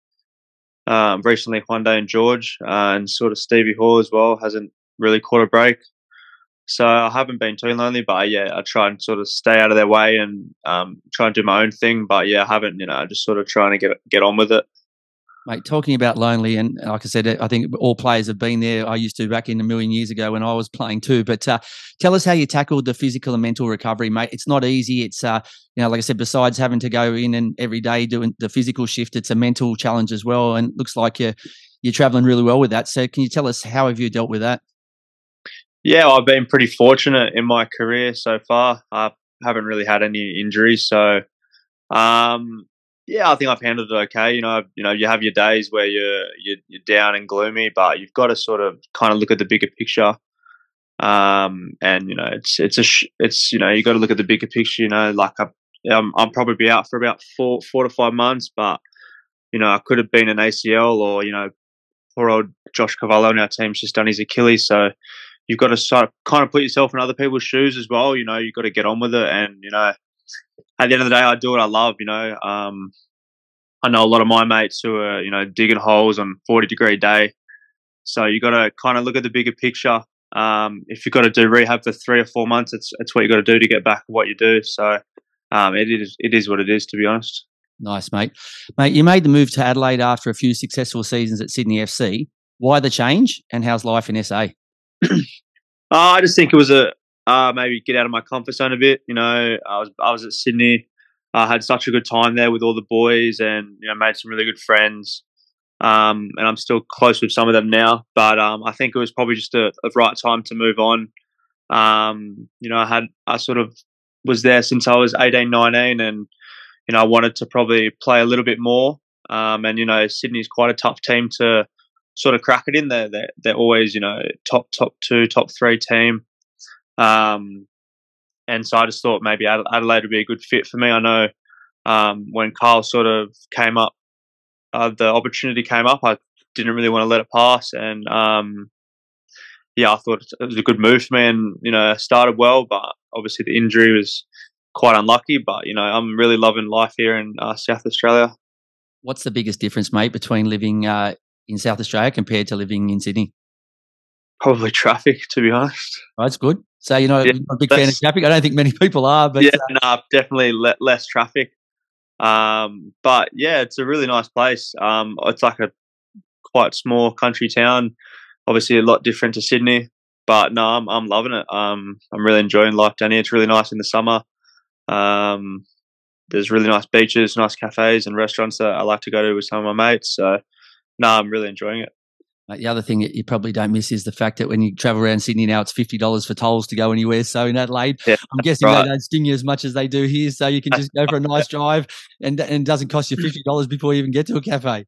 um, recently Juande and George, uh, and sort of Stevie Hall as well hasn't really caught a break. So I haven't been too lonely, but yeah, I try and sort of stay out of their way and um, try and do my own thing. But yeah, I haven't, you know, just sort of trying to get get on with it mate, talking about lonely, and like I said, I think all players have been there. I used to back in a million years ago when I was playing too. But uh, tell us how you tackled the physical and mental recovery, mate. It's not easy. It's uh, you know, like I said, besides having to go in and every day doing the physical shift, it's a mental challenge as well. And looks like you're you're traveling really well with that. So can you tell us how have you dealt with that? Yeah, I've been pretty fortunate in my career so far. I haven't really had any injuries, so um, yeah, I think I've handled it okay. You know, you know, you have your days where you're you're, you're down and gloomy, but you've got to sort of kind of look at the bigger picture. Um, and you know, it's it's a sh- it's you know, you got to look at the bigger picture. You know, like I'm I'll probably be out for about four four to five months, but you know, I could have been an ACL or you know, poor old Josh Cavallo in our team's just done his Achilles, so you've got to sort of kind of put yourself in other people's shoes as well. You know, you've got to get on with it, and you know at the end of the day, I do what I love. You know, um, I know a lot of my mates who are you know digging holes on forty degree day. So you got to kind of look at the bigger picture. Um, if you've got to do rehab for three or four months, it's it's what you got to do to get back what you do. So um, it is it is what it is, to be honest. Nice, mate. Mate, you made the move to Adelaide after a few successful seasons at Sydney FC. Why the change, and how's life in SA? [clears throat] uh, I just think it was a uh, maybe get out of my comfort zone a bit. You know, I was I was at Sydney. I had such a good time there with all the boys, and you know, made some really good friends. Um, and I'm still close with some of them now. But um, I think it was probably just a, a right time to move on. Um, you know, I had I sort of was there since I was 18, 19, and you know, I wanted to probably play a little bit more. Um, and you know, Sydney's quite a tough team to sort of crack it in there. They're, they're always, you know, top, top two, top three team. Um, and so I just thought maybe Adelaide would be a good fit for me. I know um, when Carl sort of came up, uh, the opportunity came up. I didn't really want to let it pass, and um, yeah, I thought it was a good move for me. And you know, started well, but obviously the injury was quite unlucky. But you know, I'm really loving life here in uh, South Australia. What's the biggest difference, mate, between living uh, in South Australia compared to living in Sydney? Probably traffic, to be honest. Oh, that's good. So you know, yeah, I'm a big fan of traffic. I don't think many people are, but yeah, uh, no, definitely le- less traffic. Um, but yeah, it's a really nice place. Um, it's like a quite small country town. Obviously, a lot different to Sydney, but no, I'm I'm loving it. Um, I'm really enjoying life down here. It's really nice in the summer. Um, there's really nice beaches, nice cafes, and restaurants that I like to go to with some of my mates. So, no, I'm really enjoying it. The other thing that you probably don't miss is the fact that when you travel around Sydney now, it's fifty dollars for tolls to go anywhere. So in Adelaide, yeah, I'm guessing right. they don't sting you as much as they do here. So you can just go for a nice drive, and and it doesn't cost you fifty dollars before you even get to a cafe.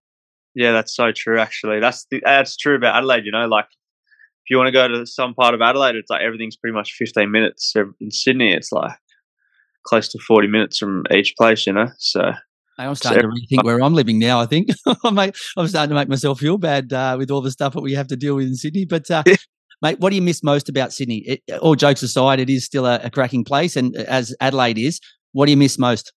Yeah, that's so true. Actually, that's the, that's true about Adelaide. You know, like if you want to go to some part of Adelaide, it's like everything's pretty much fifteen minutes. In Sydney, it's like close to forty minutes from each place. You know, so I'm starting to rethink where I'm living now. I think [laughs] I'm starting to make myself feel bad uh, with all the stuff that we have to deal with in Sydney. But uh, mate, what do you miss most about Sydney? It, all jokes aside, it is still a, a, cracking place, and uh, as Adelaide is, what do you miss most?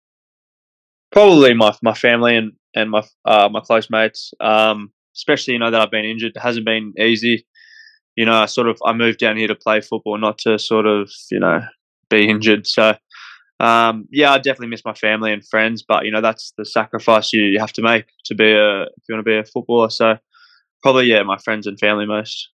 Probably my my family and and my uh, my close mates. Um, especially you know that I've been injured. It hasn't been easy. You know, I sort of I moved down here to play football, not to sort of you know be injured. So um, yeah, I definitely miss my family and friends, but you know that's the sacrifice you, you have to make to be a if you want to be a footballer. So probably yeah, my friends and family most.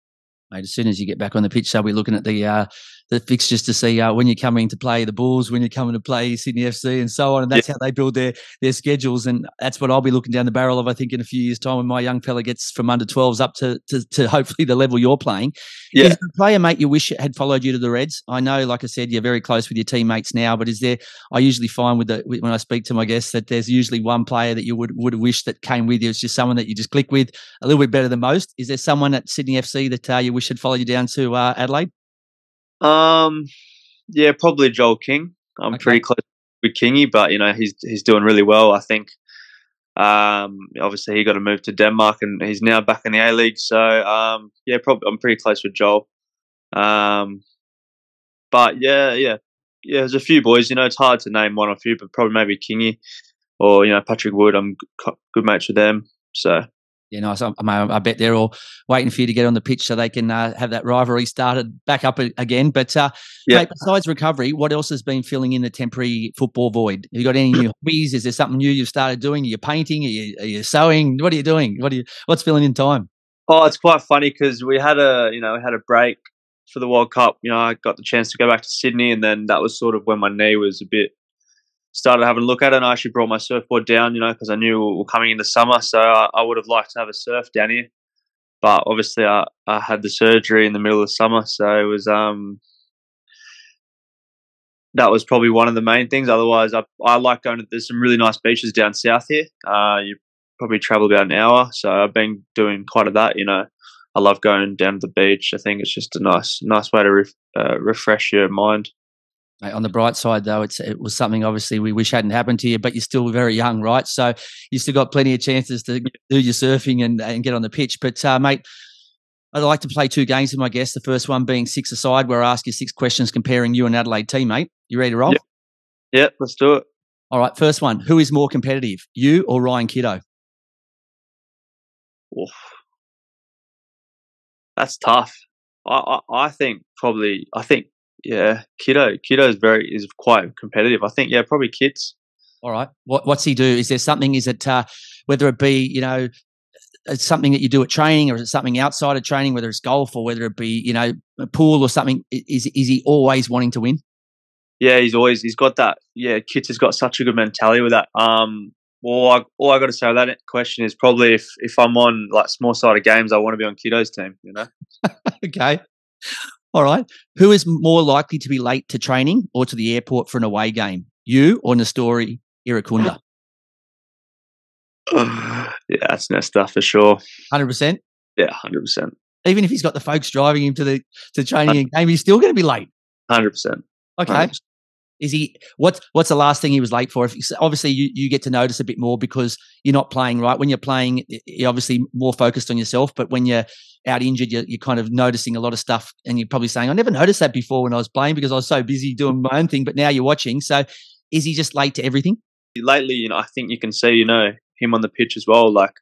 Mate, as soon as you get back on the pitch, they'll be looking at the uh, the fixtures to see uh, when you're coming to play the Bulls, when you're coming to play Sydney FC, and so on. And that's yeah. how they build their their schedules. And that's what I'll be looking down the barrel of. I think in a few years' time, when my young fella gets from under 12s up to, to, to hopefully the level you're playing. Yeah. Is the player mate you wish had followed you to the Reds? I know, like I said, you're very close with your teammates now, but is there? I usually find with the when I speak to my guests that there's usually one player that you would would wish that came with you. It's just someone that you just click with a little bit better than most. Is there someone at Sydney FC that uh, you wish had followed you down to uh, Adelaide? Um, yeah, probably Joel King. I'm okay. pretty close with Kingy, but you know he's he's doing really well. I think. Um, obviously he got to move to Denmark, and he's now back in the A League. So um, yeah, probably I'm pretty close with Joel. Um, but yeah, yeah, yeah. There's a few boys. You know, it's hard to name one or few, but probably maybe Kingy or you know Patrick Wood. I'm good mates with them. So yeah, nice. I, I, bet they're all waiting for you to get on the pitch so they can uh, have that rivalry started back up again. But uh, yeah. mate, besides recovery, what else has been filling in the temporary football void? Have you got any new [coughs] hobbies? Is there something new you've started doing? Are you painting? Are you, are you sewing? What are you doing? What are you? What's filling in time? Oh, it's quite funny because we had a you know we had a break for the World Cup. You know, I got the chance to go back to Sydney, and then that was sort of when my knee was a bit started having a look at it. And I actually brought my surfboard down, you know, because I knew we were coming into summer. So I, I, would have liked to have a surf down here, but obviously I, I had the surgery in the middle of summer, so it was um that was probably one of the main things. Otherwise, I I like going to there's some really nice beaches down south here. Uh, you probably travel about an hour, so I've been doing quite of that. You know, I love going down to the beach. I think it's just a nice nice way to re- uh, refresh your mind. On the bright side, though, it's it was something obviously we wish hadn't happened to you, but you're still very young, right? So you still got plenty of chances to do your surfing and, and get on the pitch. But uh, mate, I'd like to play two games with my guests. The first one being six aside, where I ask you six questions comparing you and Adelaide teammate. You ready to roll? Yep. yep, let's do it. All right, first one. Who is more competitive, you or Ryan Kitto? Oof. That's tough. I, I, I think probably I think yeah, Kitto, Kitto is very is quite competitive. I think yeah, probably kids. All right. What what's he do? Is there something? Is it uh, whether it be you know it's something that you do at training, or is it something outside of training? Whether it's golf or whether it be you know a pool or something. Is is he always wanting to win? Yeah, he's always he's got that. Yeah, Kits has got such a good mentality with that. Um, all I, all I got to say with that question is probably if if I'm on like small sided games, I want to be on Kitto's team. You know. [laughs] okay. All right. Who is more likely to be late to training or to the airport for an away game? You or Nestory Irankunda? [sighs] yeah, that's Nesta for sure. Hundred percent. Yeah, hundred percent. Even if he's got the folks driving him to the to training and game, he's still going to be late. Hundred percent. Okay. 100%. Is he what's what's the last thing he was late for? If obviously you, you get to notice a bit more because you're not playing right. When you're playing, you're obviously more focused on yourself. But when you're out injured, you're, you're kind of noticing a lot of stuff, and you're probably saying, "I never noticed that before when I was playing because I was so busy doing my own thing." But now you're watching. So, is he just late to everything? Lately, you know, I think you can see, you know, him on the pitch as well. Like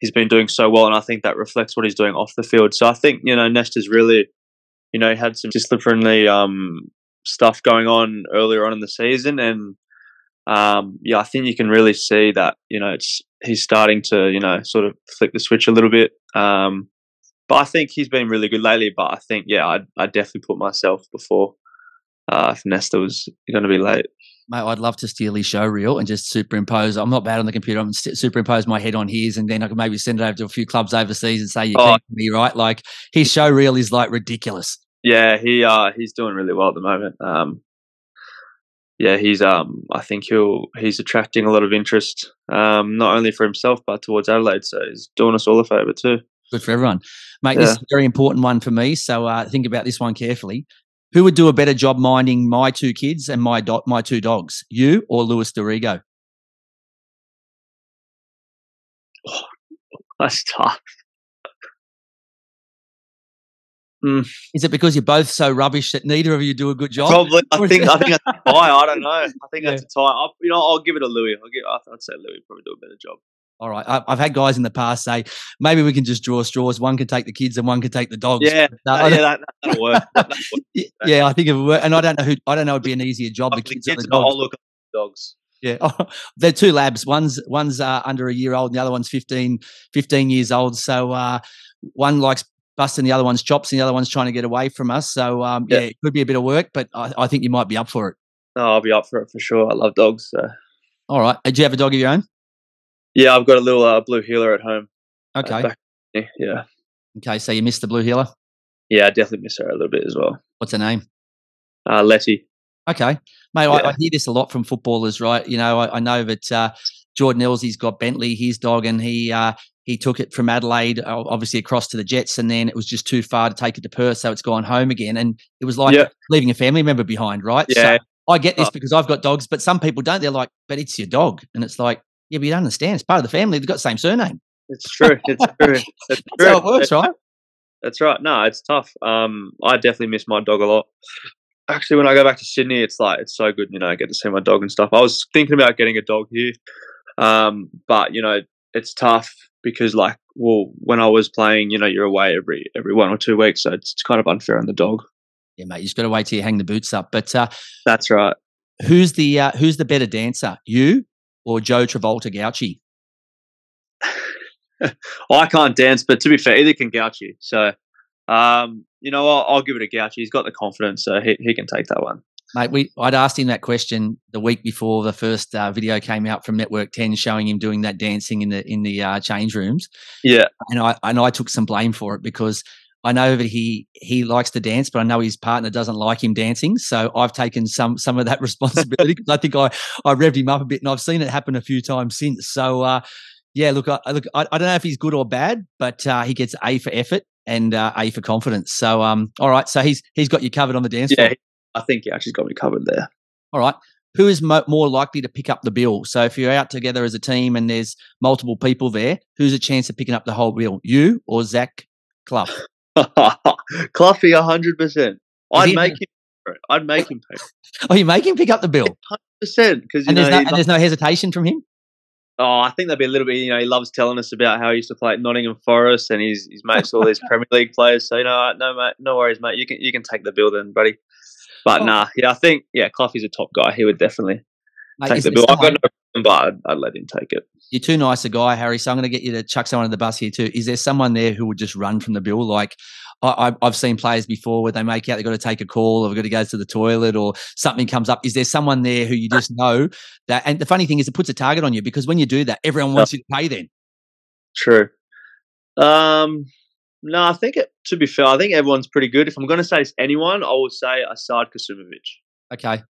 he's been doing so well, and I think that reflects what he's doing off the field. So I think you know Nesta's really, you know, had some disciplinary um, stuff going on earlier on in the season, and um, yeah, I think you can really see that you know it's he's starting to you know sort of flick the switch a little bit. Um, but I think he's been really good lately. But I think yeah, I I definitely put myself before uh, if Nesta was going to be late. Mate, I'd love to steal his show reel and just superimpose. I'm not bad on the computer. I'm superimpose my head on his, and then I can maybe send it over to a few clubs overseas and say you oh. me, right? Like his show reel is like ridiculous. Yeah, he uh he's doing really well at the moment. Um, yeah, he's um I think he'll he's attracting a lot of interest, um, not only for himself but towards Adelaide. So he's doing us all a favour too. Good for everyone, mate. Yeah. This is a very important one for me. So uh, think about this one carefully. Who would do a better job minding my two kids and my do- my two dogs, you or Louis D'Arrigo? Oh, [laughs] that's tough. Mm. Is it because you're both so rubbish that neither of you do a good job? Probably. I think. I think that's a [laughs] tie. I don't know. I think yeah. that's a tie. I'll, you know, I'll give it a Louis. I'll give. I'd say Louis probably do a better job. All right. I've had guys in the past say maybe we can just draw straws. One can take the kids and one can take the dogs. Yeah, no, yeah, that, will work. That'll work. [laughs] yeah, I think it would work. And I don't know who. I don't know. It'd be an easier job. The kids, the kids the dogs. I'll look at the dogs. Yeah, oh, [laughs] they're two labs. One's one's uh, under a year old, and the other one's 15, 15 years old. So uh, one likes busting the other one's chops, and the other one's trying to get away from us. So um, yeah. yeah. it could be a bit of work, but I, I, think you might be up for it. No, I'll be up for it for sure. I love dogs. So. All right. Do you have a dog of your own? Yeah, I've got a little uh, blue healer at home. Uh, okay. Uh, yeah. Okay, so you missed the blue healer. Yeah, I definitely miss her a little bit as well. What's her name? Uh, Letty. Okay, mate. Yeah. I, I, hear this a lot from footballers, right? You know, I, I know that uh, Jordan Elsey's got Bentley, his dog, and he uh, he took it from Adelaide, obviously across to the Jets, and then it was just too far to take it to Perth, so it's gone home again. And it was like yeah. leaving a family member behind, right? Yeah. So I get this oh. because I've got dogs, but some people don't. They're like, but it's your dog, and it's like, yeah, but you don't understand. It's part of the family. They've got the same surname. It's true. It's true. [laughs] It's That's true. how it works, right? That's right. No, it's tough. Um, I definitely miss my dog a lot actually when I go back to Sydney, it's like it's so good, you know, I get to see my dog and stuff. I was thinking about getting a dog here, um, but you know, it's tough because like, well, when I was playing, you know, you're away every every one or two weeks, so it's, it's kind of unfair on the dog. Yeah, mate, you just got to wait till you hang the boots up. But uh, that's right. Who's the uh, who's the better dancer, you or Joe Travolta Gauci? [laughs] I can't dance, but to be fair, either can Gauci. So um, you know, I'll, I'll, give it a Gouch. He's got the confidence, so he, he can take that one. Mate, we I'd asked him that question the week before the first uh, video came out from Network Ten, showing him doing that dancing in the in the uh, change rooms. Yeah, and I and I took some blame for it because I know that he he likes to dance, but I know his partner doesn't like him dancing. So I've taken some some of that [laughs] responsibility because I think I I revved him up a bit, and I've seen it happen a few times since. So uh, yeah, look, I, look, I, I, don't know if he's good or bad, but uh, he gets A for effort and uh, A for confidence. So, um, all right, so he's he's got you covered on the dance yeah, floor. I think he actually got me covered there. All right. Who is mo- more likely to pick up the bill? So, if you're out together as a team and there's multiple people there, who's a chance of picking up the whole bill? You or Zach Clough? Cloughie, hundred percent. I'd make him. I'd make him pay. oh, you make him pick up the bill? Hundred percent. Because and, there's no, and there's no hesitation from him. Oh, I think there'd be a little bit. You know, he loves telling us about how he used to play at Nottingham Forest, and he's he's mates all these Premier League players. So you know, no mate, no worries, mate. You can you can take the bill then, buddy. But oh. nah, yeah, I think yeah, Cloughie's a top guy. He would definitely mate, take the bill. I've got no problem, but I'd, I'd, let him take it. You're too nice a guy, Harry. So I'm going to get you to chuck someone in the bus here too. Is there someone there who would just run from the bill? Like I, have seen players before where they make out they've got to take a call or they've got to go to the toilet or something comes up. Is there someone there who you just [laughs] know that? And the funny thing is, it puts a target on you because when you do that, everyone wants you to pay then. True. Um, no, I think it, to be fair, I think everyone's pretty good. If I'm going to say it's anyone, I would say Asad Kasumovic. Okay,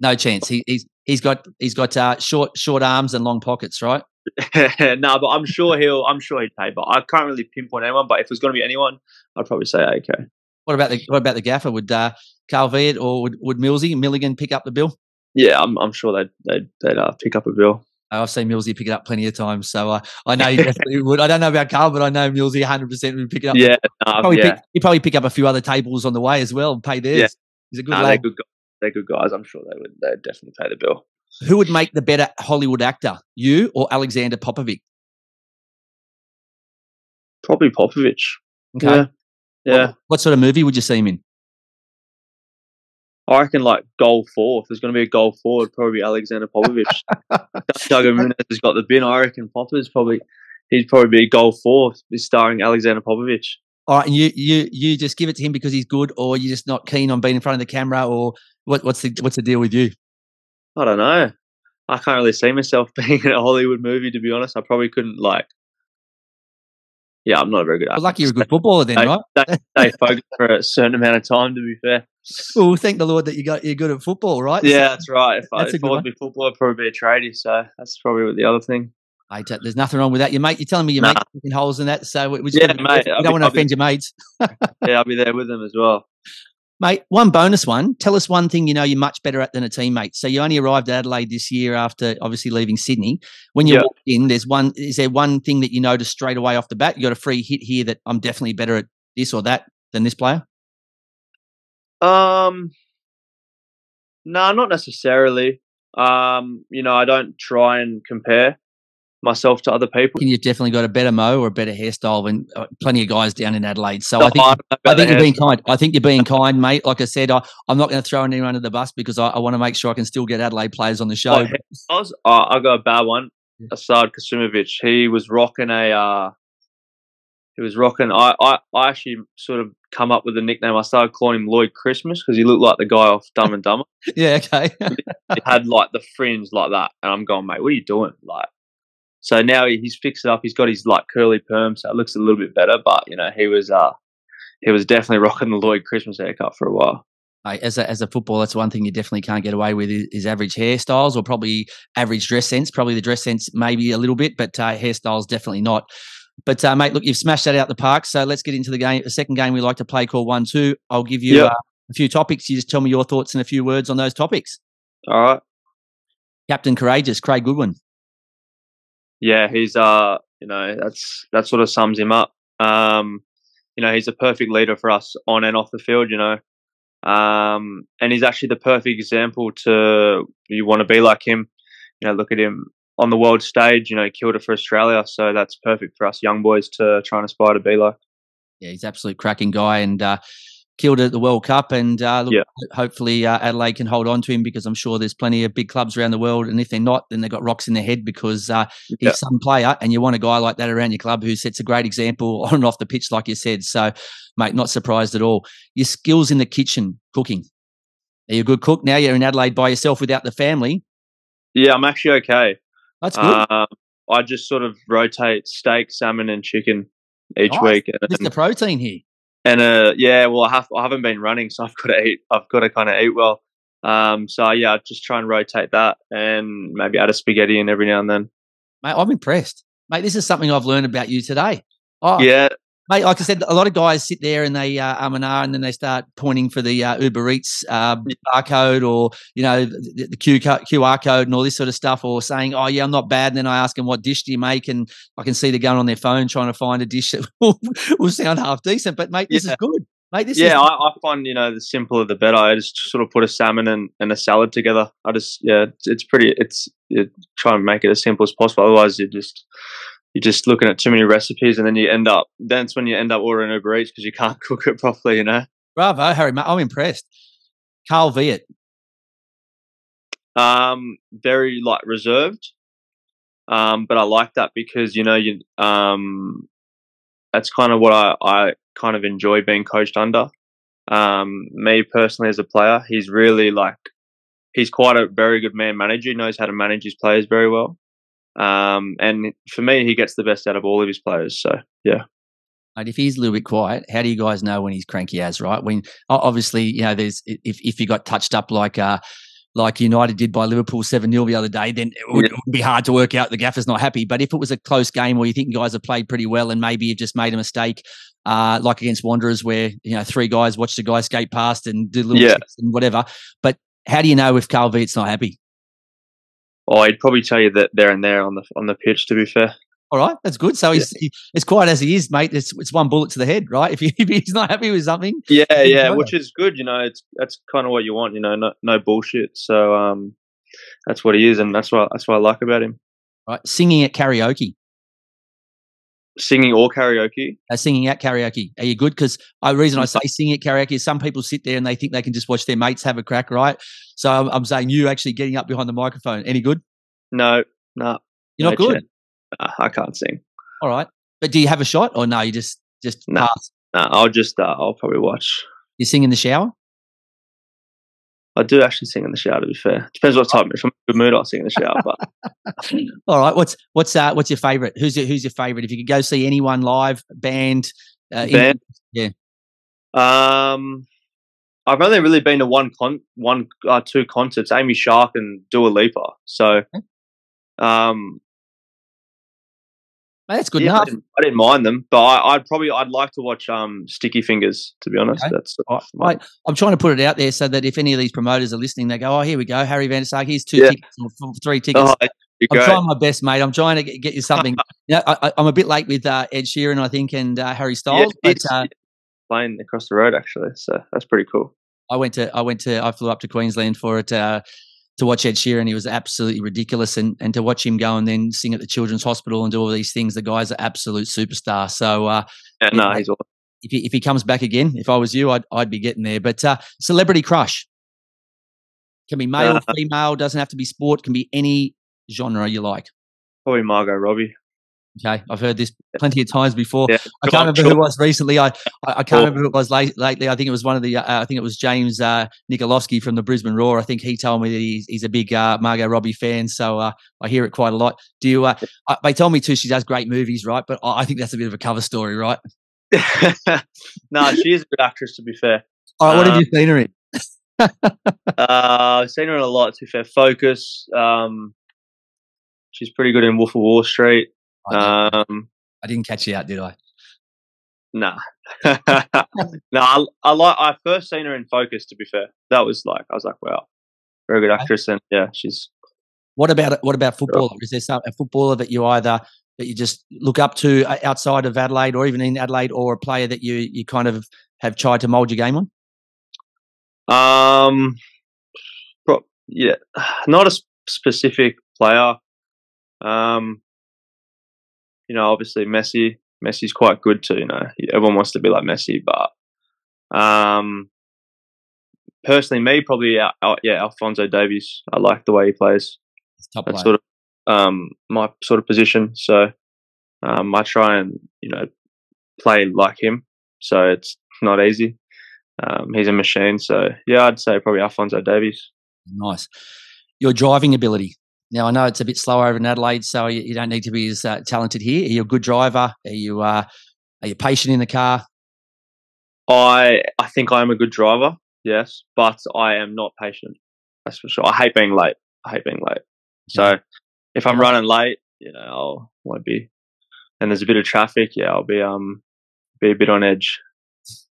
no chance. He, he's he's got he's got uh, short short arms and long pockets, right? [laughs] no, but I'm sure he'll. I'm sure he'd pay. But I can't really pinpoint anyone. But if it was going to be anyone, I'd probably say AK. What about the What about the gaffer? Would uh, Carl Veart or would, would Millsy Milligan pick up the bill? Yeah, I'm. I'm sure they'd they'd, they'd uh, pick up a bill. I've seen Millsy pick it up plenty of times, so uh, I know [laughs] he definitely would. I don't know about Carl, but I know Millsy 100 percent would pick it up. Yeah, probably yeah. Pick, he'd probably pick up a few other tables on the way as well and pay theirs. Yeah. He's a good. Nah, they're good. Guys. They're good guys. I'm sure they would. They'd definitely pay the bill. Who would make the better Hollywood actor, you or Alexander Popovic? Probably Popovic. Okay. Yeah. Yeah. What, what, sort of movie would you see him in? I reckon like goal four. If there's going to be a goal forward, probably Alexander Popovic. [laughs] Doug Munez has got the bin. I reckon Popper's probably he'd probably be a goal four, starring Alexander Popovic. All right, and you you you just give it to him because he's good, or you're just not keen on being in front of the camera, or what, what's the what's the deal with you? I don't know. I can't really see myself [laughs] being in a Hollywood movie. To be honest, I probably couldn't like yeah, I'm not a very good. Well, lucky you're a good footballer then, right? Stay, stay [laughs] focused for a certain amount of time. To be fair. Well, thank the Lord that you got you're good at football, right? Yeah, so, that's right. If that's I, if I would be football, I'd probably be a tradie. So that's probably the other thing. Mate, there's nothing wrong with that. Your mate, you're telling me you nah. mates holes in that, so we just yeah, mate. You don't want to offend your mates. [laughs] yeah, I'll be there with them as well. Mate, one bonus one. Tell us one thing you know you're much better at than a teammate. So you only arrived at Adelaide this year after obviously leaving Sydney. When you yeah. walked in, there's one. Is there one thing that you noticed straight away off the bat? You got a free hit here that I'm definitely better at this or that than this player. Um, no, not necessarily. Um, you know, I don't try and compare myself to other people. You've definitely got a better mo or a better hairstyle than uh, plenty of guys down in Adelaide. So no, I think I, think you're being kind. I think you're being [laughs] kind, mate. Like I said, I, am not going to throw anyone under the bus because I, I want to make sure I can still get Adelaide players on the show. Oh, I got a bad one. Asad Kasumovic. He was rocking a. Uh, he was rocking. I, I, I actually sort of come up with a nickname. I started calling him Lloyd Christmas because he looked like the guy off Dumb and Dumber. [laughs] yeah, okay. [laughs] he had like the fringe like that, and I'm going, mate, what are you doing? Like, so now he's fixed it up. He's got his like curly perm, so it looks a little bit better. But you know, he was uh he was definitely [laughs] rocking the Lloyd Christmas haircut for a while. As a, as a footballer, that's one thing you definitely can't get away with is, is, average hairstyles or probably average dress sense. Probably the dress sense maybe a little bit, but uh, hairstyles definitely not. But uh, mate, look, you've smashed that out the park. So let's get into the game. The second game we like to play called one two. I'll give you yep. uh, a few topics. You just tell me your thoughts in a few words on those topics. All right. Captain Courageous, Craig Goodwin yeah, he's uh, you know, that's that sort of sums him up. Um, you know, he's a perfect leader for us on and off the field. You know, um, and he's actually the perfect example to you want to be like him. You know, look at him on the world stage. You know, killed it for Australia, so that's perfect for us young boys to try and aspire to be like. Yeah, he's absolute cracking guy, and uh, killed it at the World Cup, and uh, look, yeah. hopefully uh, Adelaide can hold on to him because I'm sure there's plenty of big clubs around the world, and if they're not, then they've got rocks in their head because uh, he's yeah. some player, and you want a guy like that around your club who sets a great example [laughs] on and off the pitch, like you said. So, mate, not surprised at all. Your skills in the kitchen, cooking. Are you a good cook now? You're in Adelaide by yourself without the family. Yeah, I'm actually okay. That's good. Um, I just sort of rotate steak, salmon, and chicken each nice. week. Just the protein here. And uh, yeah, well, I have I haven't been running, so I've got to eat. I've got to kind of eat well. Um, so yeah, I just try and rotate that, and maybe add a spaghetti in every now and then. Mate, I'm impressed, mate. This is something I've learned about you today. Oh, yeah, mate. Like I said, a lot of guys sit there and they uh, um and ah, and then they start pointing for the uh, Uber Eats uh, barcode or you know the, the QR code and all this sort of stuff, or saying, "Oh yeah, I'm not bad." And then I ask them, "What dish do you make?" And I can see they're going on their phone trying to find a dish that [laughs] will, will sound half decent. But mate, this yeah. is good. Mate, this yeah, is- I, I, find you know the simpler the better. I just sort of put a salmon and, and a salad together. I just yeah, it's, it's pretty. It's you try and make it as simple as possible. Otherwise, you just you're just looking at too many recipes, and then you end up. That's when you end up ordering Uber Eats because you can't [laughs] cook it properly. You know. Bravo, Harry. I'm impressed. Carl Veart. Um, very like reserved. Um, but I like that because you know you um, that's kind of what I I kind of enjoy being coached under. Um, me personally as a player, he's really like he's quite a very good man manager. He knows how to manage his players very well. Um, and for me, he gets the best out of all of his players. So yeah. And if he's a little bit quiet, how do you guys know when he's cranky as right? When obviously, you know, there's if if you got touched up like uh like United did by Liverpool 7 0 the other day, then it would, yeah. it would, be hard to work out the gaffer's not happy. But if it was a close game where you think you guys have played pretty well and maybe you've just made a mistake, uh, like against Wanderers, where, you know, three guys watched a guy skate past and did little yeah. and whatever. But how do you know if Carl not happy? Oh, I'd probably tell you that there and there on the on the pitch. To be fair. All right, that's good. So he's yeah. he, as quiet as he is, mate. It's it's one bullet to the head, right? [laughs] If, he, if he's not happy with something, yeah, yeah, which is good. You know, it's that's kind of what you want. You know, no, no bullshit. So um, that's what he is, and that's what that's what I like about him. Right, singing at karaoke. Singing or karaoke? Uh, singing at karaoke. Are you good? Because the reason I say singing at karaoke is some people sit there and they think they can just watch their mates have a crack, right? So I'm, I'm saying you actually getting up behind the microphone. Any good? No, no. You're not no good. Uh, I can't sing. All right, but do you have a shot or no? You just just no. Pass? No, I'll just uh, I'll probably watch. You sing in the shower? I do actually sing in the shower. To be fair, depends what time. If I'm in a good mood, I'll sing in the shower. But [laughs] all right, what's what's uh, what's your favorite? Who's your who's your favorite? If you could go see anyone live, band, uh, band, in, yeah. Um, I've only really been to one con, one uh, two concerts, Amy Shark and Dua Lipa. So, um, that's good yeah, enough. I didn't, I didn't, mind them, but I, would probably I'd like to watch um, Sticky Fingers. To be honest, okay. that's I, am trying to put it out there so that if any of these promoters are listening, they go, "Oh, here we go, Harry Van der Saag. Here's two yeah. tickets, or three tickets." Oh, I'm trying my best, mate. I'm trying to get, get you something. [laughs] you know, I, am a bit late with uh, Ed Sheeran, I think, and uh, Harry Styles, yeah, but uh, playing across the road actually, so that's pretty cool. I went to I went to I flew up to Queensland for it uh, to watch Ed Sheeran. He was absolutely ridiculous, and and to watch him go and then sing at the Children's Hospital and do all these things. The guy's an absolute superstar. So uh, yeah, no, he's awesome. If he, if he comes back again, if I was you, I'd I'd be getting there. But uh, celebrity crush can be male, uh, female, doesn't have to be sport. Can be any genre you like. Probably Margot Robbie. Okay, I've heard this plenty of times before. Yeah, I can't remember who it was recently. I I, I can't remember who it was late, lately. I think it was one of the. Uh, I think it was James uh, Nikolowski from the Brisbane Roar. I think he told me that he's, he's a big uh, Margot Robbie fan, so uh, I hear it quite a lot. Do you? Uh, they told me too. She does great movies, right? But I think that's a bit of a cover story, right? [laughs] no, she is a good actress. To be fair. All right, what have you um, seen her in? uh, I've seen her in a lot. To be fair, Focus. Um, she's pretty good in Wolf of Wall Street. Um, I didn't catch you out, did I? Nah, [laughs] no. I, I like. I first seen her in Focus. To be fair, that was like I was like, wow, very good actress, and yeah, she's. What about what about footballer? Is there some a footballer that you either that you just look up to uh, outside of Adelaide, or even in Adelaide, or a player that you you kind of have tried to mould your game on? Um, yeah, [sighs] not a specific player. Um, you know, obviously Messi, Messi's quite good too. You know, everyone wants to be like Messi, but um, personally, me probably, uh, yeah, Alfonso Davies. I like the way he plays. That's sort of um, my sort of position. So um, I try and you know play like him. So it's not easy. Um, he's a machine. So yeah, I'd say probably Alfonso Davies. Nice. Your driving ability. Now I know it's a bit slower over in Adelaide, so you, you don't need to be as uh, talented here. Are you a good driver? Are you uh, are you patient in the car? I I think I am a good driver, yes, but I am not patient. That's for sure. I hate being late. I hate being late. So if I'm running late, you know, I'll want to be, and there's a bit of traffic, yeah, I'll be um be a bit on edge.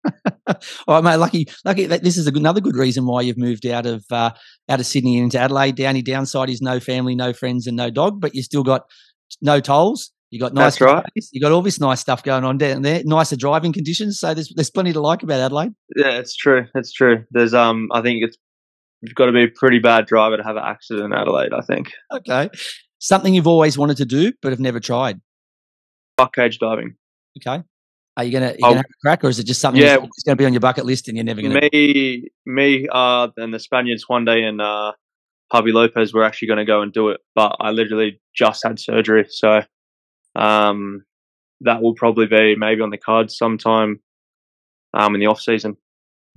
[laughs] All right, mate. Lucky, lucky. This is another good reason why you've moved out of uh, out of Sydney into Adelaide. The only downside is no family, no friends, and no dog. But you still got no tolls. You got nice. That's right. You got all this nice stuff going on down there. Nicer driving conditions. So there's there's plenty to like about Adelaide. Yeah, it's true. It's true. There's um. I think it's you've got to be a pretty bad driver to have an accident in Adelaide. I think. Okay. Something you've always wanted to do but have never tried. Buck cage diving. Okay. Are you gonna, you gonna have a crack, or is it just something yeah, that's gonna be on your bucket list and you're never gonna? Me, me, uh, and the Spaniards one day and uh, Javi Lopez were actually going to go and do it, but I literally just had surgery, so um, that will probably be maybe on the cards sometime um, in the off season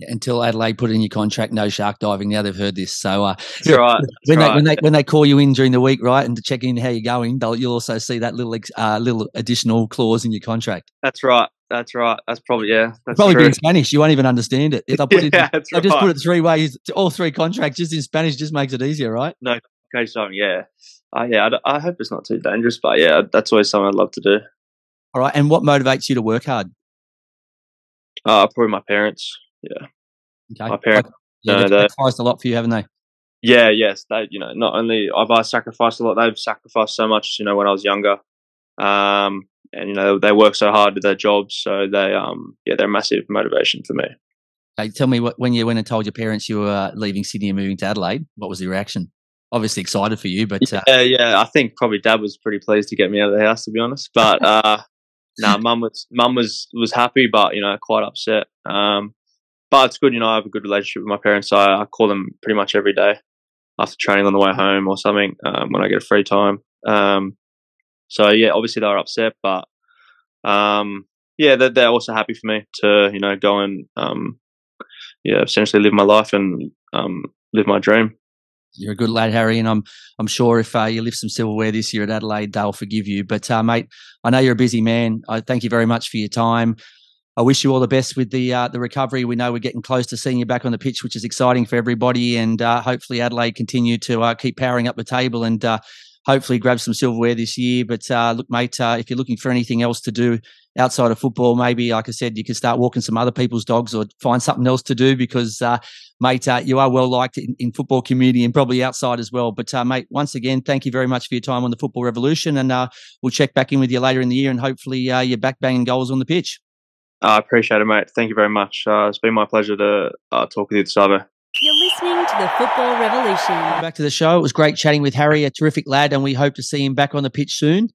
until Adelaide put in your contract, no shark diving. Now they've heard this, so uh, right. [laughs] When right. they when they when they call you in during the week, right, and to check in how you're going, you'll also see that little uh, little additional clause in your contract. That's right. That's right. That's probably yeah. That's probably true. be in Spanish. You won't even understand it. [laughs] They'll put yeah, it, they'll right. just put it three ways. All three contracts just in Spanish just makes it easier, right? No, okay, so yeah, uh, yeah. I, I hope it's not too dangerous, but yeah, that's always something I'd love to do. All right. And what motivates you to work hard? Uh, probably my parents. Yeah. Okay. My parents. Yeah, they've sacrificed a lot for you, haven't they? Yeah, yes. They, you know, not only have I sacrificed a lot, they've sacrificed so much. You know, when I was younger, um, and you know, they work so hard at their jobs, so they, um, yeah, they're a massive motivation for me. Okay, tell me what when you went and told your parents you were leaving Sydney and moving to Adelaide. What was the reaction? Obviously excited for you, but uh, yeah, yeah. I think probably Dad was pretty pleased to get me out of the house, to be honest. But [laughs] uh, no, nah, Mum was Mum was was happy, but you know, quite upset. Um, but it's good, you know, I have a good relationship with my parents. So I, I call them pretty much every day after training on the way home or something um, when I get a free time. Um, so yeah, obviously they were upset, but um, yeah, they're, they're, also happy for me to you know go and um, yeah, essentially live my life and um, live my dream. You're a good lad, Harry, and I'm I'm sure if uh, you lift some silverware this year at Adelaide, they'll forgive you. But uh, mate, I know you're a busy man. I thank you very much for your time. I wish you all the best with the uh, the recovery. We know we're getting close to seeing you back on the pitch, which is exciting for everybody. And uh, hopefully Adelaide continue to uh, keep powering up the table and uh, hopefully grab some silverware this year. But uh, look, mate, uh, if you're looking for anything else to do outside of football, maybe, like I said, you can start walking some other people's dogs or find something else to do because, uh, mate, uh, you are well liked in, in, football community and probably outside as well. But, uh, mate, once again, thank you very much for your time on the Football Revolution. And uh, we'll check back in with you later in the year and hopefully you're back banging goals on the pitch. I appreciate it, mate. Thank you very much. it's been my pleasure to talk with you, Sabo. You're listening to the Football Revolution. Back to the show. It was great chatting with Harry, a terrific lad, and we hope to see him back on the pitch soon.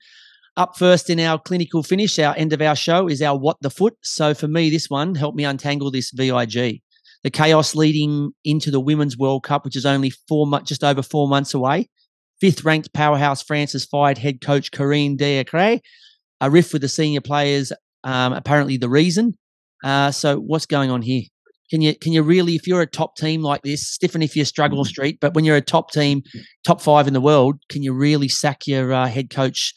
Up first in our clinical finish, our end of our show is our What the Foot. So for me, this one helped me untangle this VIG. The chaos leading into the Women's World Cup, which is only four just over four months away. Fifth ranked powerhouse France has fired head coach Corinne Diacre. A riff with the senior players, um, apparently the reason. Uh, so what's going on here? Can you can you really, if you're a top team like this, it's different if you struggle mm-hmm. street, but when you're a top team, top five in the world, can you really sack your uh, head coach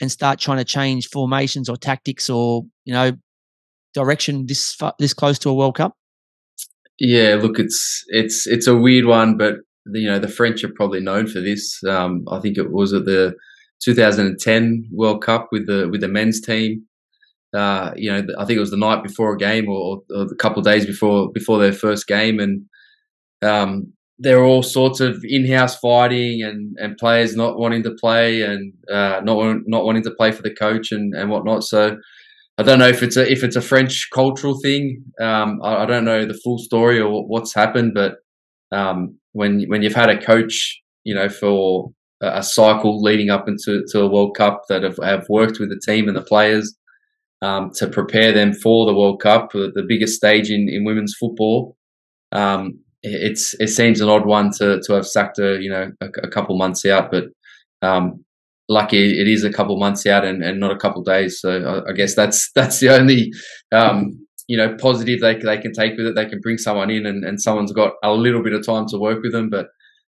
and start trying to change formations or tactics or you know direction this this close to a World Cup? Yeah, look, it's it's it's a weird one, but you know the French are probably known for this. Um, I think it was at the 2010 World Cup with the with the men's team uh, you know, I think it was the night before a game or, or a couple of days before before their first game, and um, there are all sorts of in-house fighting and, and players not wanting to play and uh, not not wanting to play for the coach and, and whatnot. So I don't know if it's a if it's a French cultural thing. Um, I, I, don't know the full story or what's happened, but um, when when you've had a coach, you know, for a cycle leading up into to a World Cup that have, have worked with the team and the players um, to prepare them for the World Cup, the biggest stage in, in women's football. Um, it's it seems an odd one to to have sacked her, you know, a, a couple months out, but um, lucky it is a couple months out and, and not a couple days. So I, I, guess that's [laughs] that's the only um, you know positive they they can take with it. They can bring someone in and, and someone's got a little bit of time to work with them, but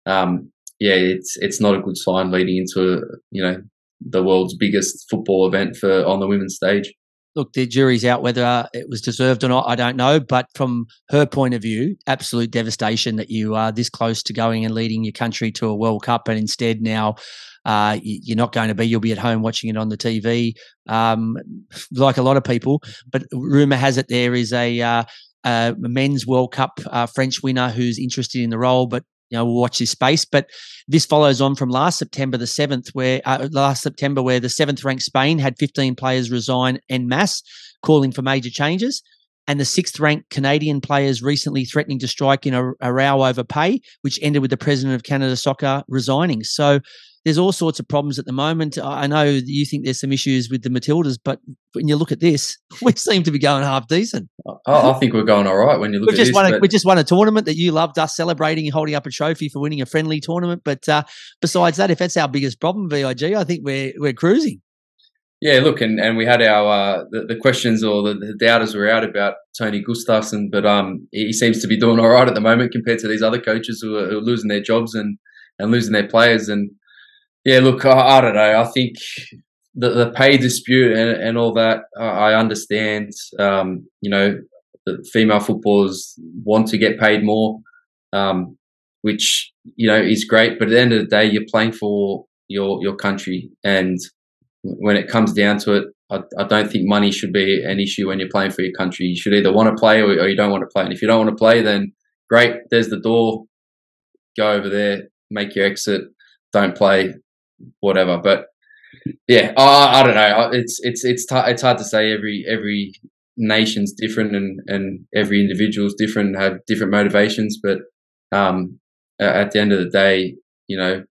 um, yeah, it's it's not a good sign leading into you know the world's biggest football event for on the women's stage look, the jury's out whether uh, it was deserved or not. I don't know. But from her point of view, absolute devastation that you are this close to going and leading your country to a World Cup, and instead now uh, you're not going to be. You'll be at home watching it on the TV, um, like a lot of people. But rumor has it there is a, uh, men's World Cup uh, French winner who's interested in the role, but you know, we'll watch this space. But this follows on from last September, the 7th, where uh, last September, where the seventh ranked Spain had 15 players resign en masse, calling for major changes. And the sixth ranked Canadian players recently threatening to strike in a, a row over pay, which ended with the president of Canada Soccer resigning. So there's all sorts of problems at the moment. I know you think there's some issues with the Matildas, but when you look at this, [laughs] we seem to be going half decent. I, I think we're going all right when you look we at just this. Won a, We just won a tournament that you loved us celebrating, and holding up a trophy for winning a friendly tournament. But uh, besides that, if that's our biggest problem, VIG, I think we're we're cruising. Yeah, look, and, and we had our uh, the, the, questions or the, the, doubters were out about Tony Gustavsson, but um, he seems to be doing all right at the moment compared to these other coaches who are, who are losing their jobs and, and losing their players. And yeah, look, I, I don't know. I think the, the pay dispute and, and all that, I understand. Um, you know, the female footballers want to get paid more, um, which you know is great. But at the end of the day, you're playing for your your country, and when it comes down to it, I, I don't think money should be an issue when you're playing for your country. You should either want to play or, or you don't want to play. And if you don't want to play, then great, there's the door. Go over there, make your exit. Don't play whatever. But yeah, I, I don't know. It's it's it's t- it's hard to say. Every every nation's different, and and every individual's different, have different motivations. But um, at the end of the day, you know,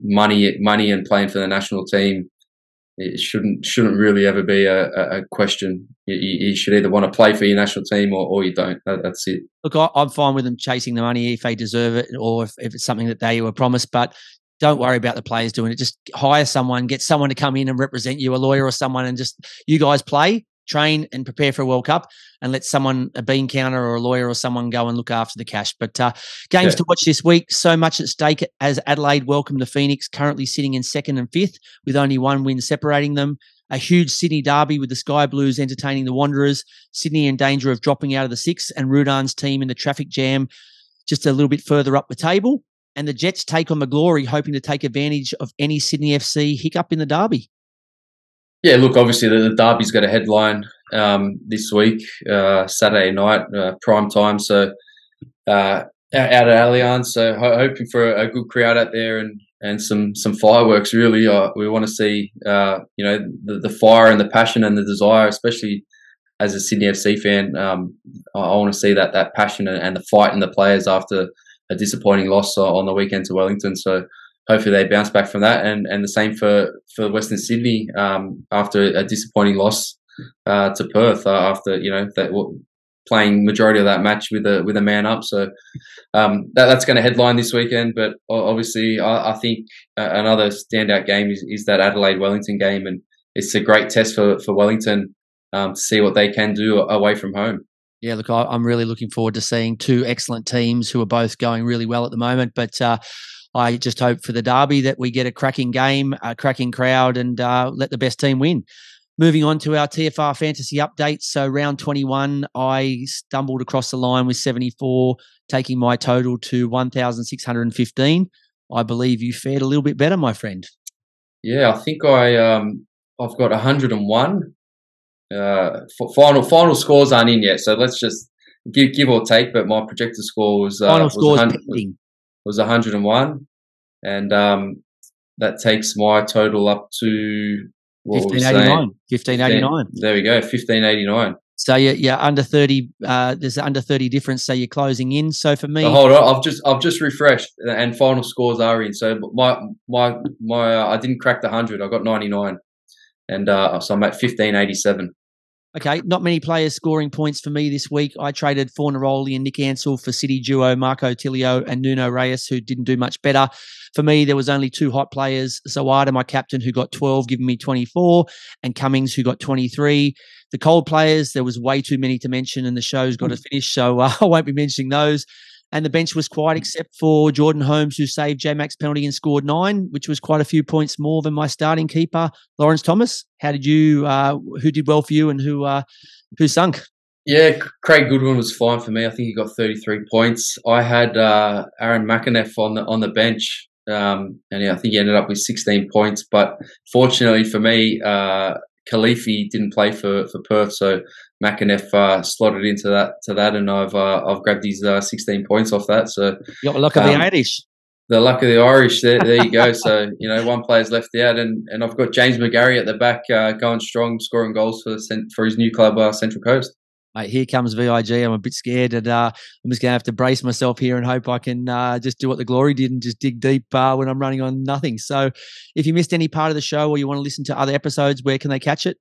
money money and playing for the national team it shouldn't shouldn't really ever be a, a question. You, you, should either want to play for your national team or, or you don't. That's it. Look, I, am fine with them chasing the money if they deserve it or if, if it's something that they were promised. But don't worry about the players doing it. Just hire someone, get someone to come in and represent you, a lawyer or someone, and just you guys play, train, and prepare for a World Cup, and let someone, a bean counter or a lawyer or someone, go and look after the cash. But uh, games yeah. to watch this week. So much at stake as Adelaide welcome to Phoenix, currently sitting in second and fifth with only one win separating them. A huge Sydney derby with the Sky Blues entertaining the Wanderers. Sydney in danger of dropping out of the six, and Rudan's team in the traffic jam just a little bit further up the table and the Jets take on the glory, hoping to take advantage of any Sydney FC hiccup in the derby. Yeah, look, obviously the, the derby's got a headline um, this week, uh, Saturday night, uh, prime time. So uh, out at Allianz, so ho- hoping for a, a, good crowd out there and, and some some fireworks. Really, uh, we want to see uh, you know the, the fire and the passion and the desire, especially as a Sydney FC fan. Um, I, I want to see that that passion and, and the fight in the players after a disappointing loss on the weekend to Wellington. So hopefully they bounce back from that, and and the same for for Western Sydney um, after a disappointing loss uh, to Perth uh, after you know that playing majority of that match with a with a man up. So um, that, that's going to headline this weekend. But obviously, I, I think another standout game is, is that Adelaide Wellington game, and it's a great test for for Wellington um, to see what they can do away from home. Yeah, look, I, am really looking forward to seeing two excellent teams who are both going really well at the moment. But uh, I just hope for the derby that we get a cracking game, a cracking crowd, and uh, let the best team win. Moving on to our TFR fantasy updates. So, round 21, I stumbled across the line with 74, taking my total to 1,615. I believe you fared a little bit better, my friend. Yeah, I think I um, I've got 101. Uh, final final scores aren't in yet, so let's just give give or take. But my projected score was uh, was, 100, was 101, and um, that takes my total up to 1589. 1589. There we go, 1589. So you're, you're under 30, uh, there's under 30 difference, so you're closing in. So for me. Oh, hold on, I've just I've just refreshed and final scores are in. So my, my, my, uh, I didn't crack the 100, I got 99. And uh, so I'm at 1587. Okay, not many players scoring points for me this week. I traded Fornaroli and Nick Ansell for City duo Marco Tilio and Nuno Reis, who didn't do much better. For me, there was only two hot players. Zawada, my captain, who got 12, giving me 24, and Cummings, who got 23. The cold players, there was way too many to mention, and the show's got to finish, so uh, [laughs] I won't be mentioning those and the bench was quiet except for Jordan Holmes, who saved J Mac's penalty and scored nine, which was quite a few points more than my starting keeper, Lawrence Thomas. How did you? Uh, who did well for you, and who uh, who sunk? Yeah, Craig Goodwin was fine for me. I think he got 33 points. I had uh, Aaron McEneff on the on the bench, um, and yeah, I think he ended up with 16 points. But fortunately for me, uh, Kalifi didn't play for, for Perth, so McEneff uh, slotted into that to that, and I've uh, I've grabbed these uh, 16 points off that. So you got the luck of um, the Irish. The luck of the Irish. There, there you go. so you know, one player's left out, and, and I've got James McGarry at the back uh, going strong, scoring goals for for his new club, uh, Central Coast. Mate, here comes VIG. I'm a bit scared, and uh, I'm just going to have to brace myself here and hope I can uh, just do what the glory did and just dig deep uh, when I'm running on nothing. So, if you missed any part of the show or you want to listen to other episodes, where can they catch it?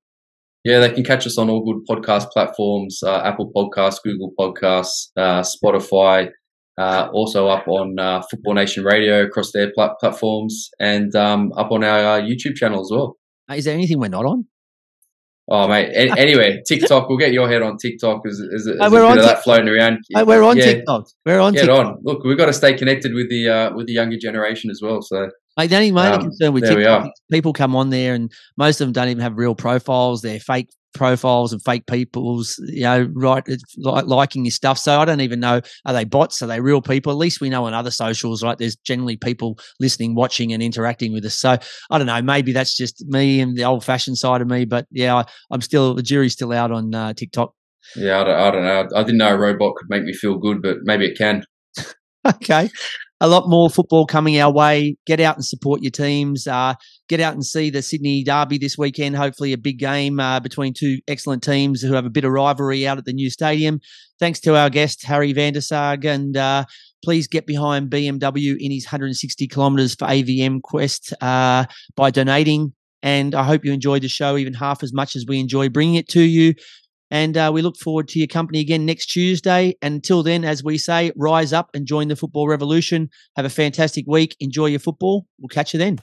Yeah, they can catch us on all good podcast platforms uh, Apple Podcasts, Google Podcasts, uh, Spotify, uh, also up on uh, Football Nation Radio across their pl- platforms, and um, up on our uh, YouTube channel as well. Is there anything we're not on? Oh mate. A- anyway, TikTok. We'll get your head on TikTok. Is is, is oh, we're on that floating around? Oh, we're on yeah. TikTok. We're on. Get TikTok. on. Look, we've got to stay connected with the uh, with the younger generation as well. So like the only my um, concern with TikTok, people come on there and most of them don't even have real profiles. They're fake profiles and fake people's, you know, right, like liking your stuff. So I don't even know are they bots? Are they real people? At least we know on other socials, right? There's generally people listening, watching, and interacting with us. So I don't know. Maybe that's just me and the old fashioned side of me. But yeah, I, am still the jury's still out on uh, TikTok. Yeah, I don't, I don't know. I didn't know a robot could make me feel good, but maybe it can. [laughs] okay a lot more football coming our way. Get out and support your teams. Uh, get out and see the Sydney Derby this weekend. Hopefully, a big game uh, between two excellent teams who have a bit of rivalry out at the new stadium. Thanks to our guest, Harry van der Saag. And uh, please get behind BMW in his 160 kilometres for AVM Quest uh, by donating. And I hope you enjoyed the show even half as much as we enjoy bringing it to you. And uh, we look forward to your company again next Tuesday. Until then, as we say, rise up and join the football revolution. Have a fantastic week. Enjoy your football. We'll catch you then.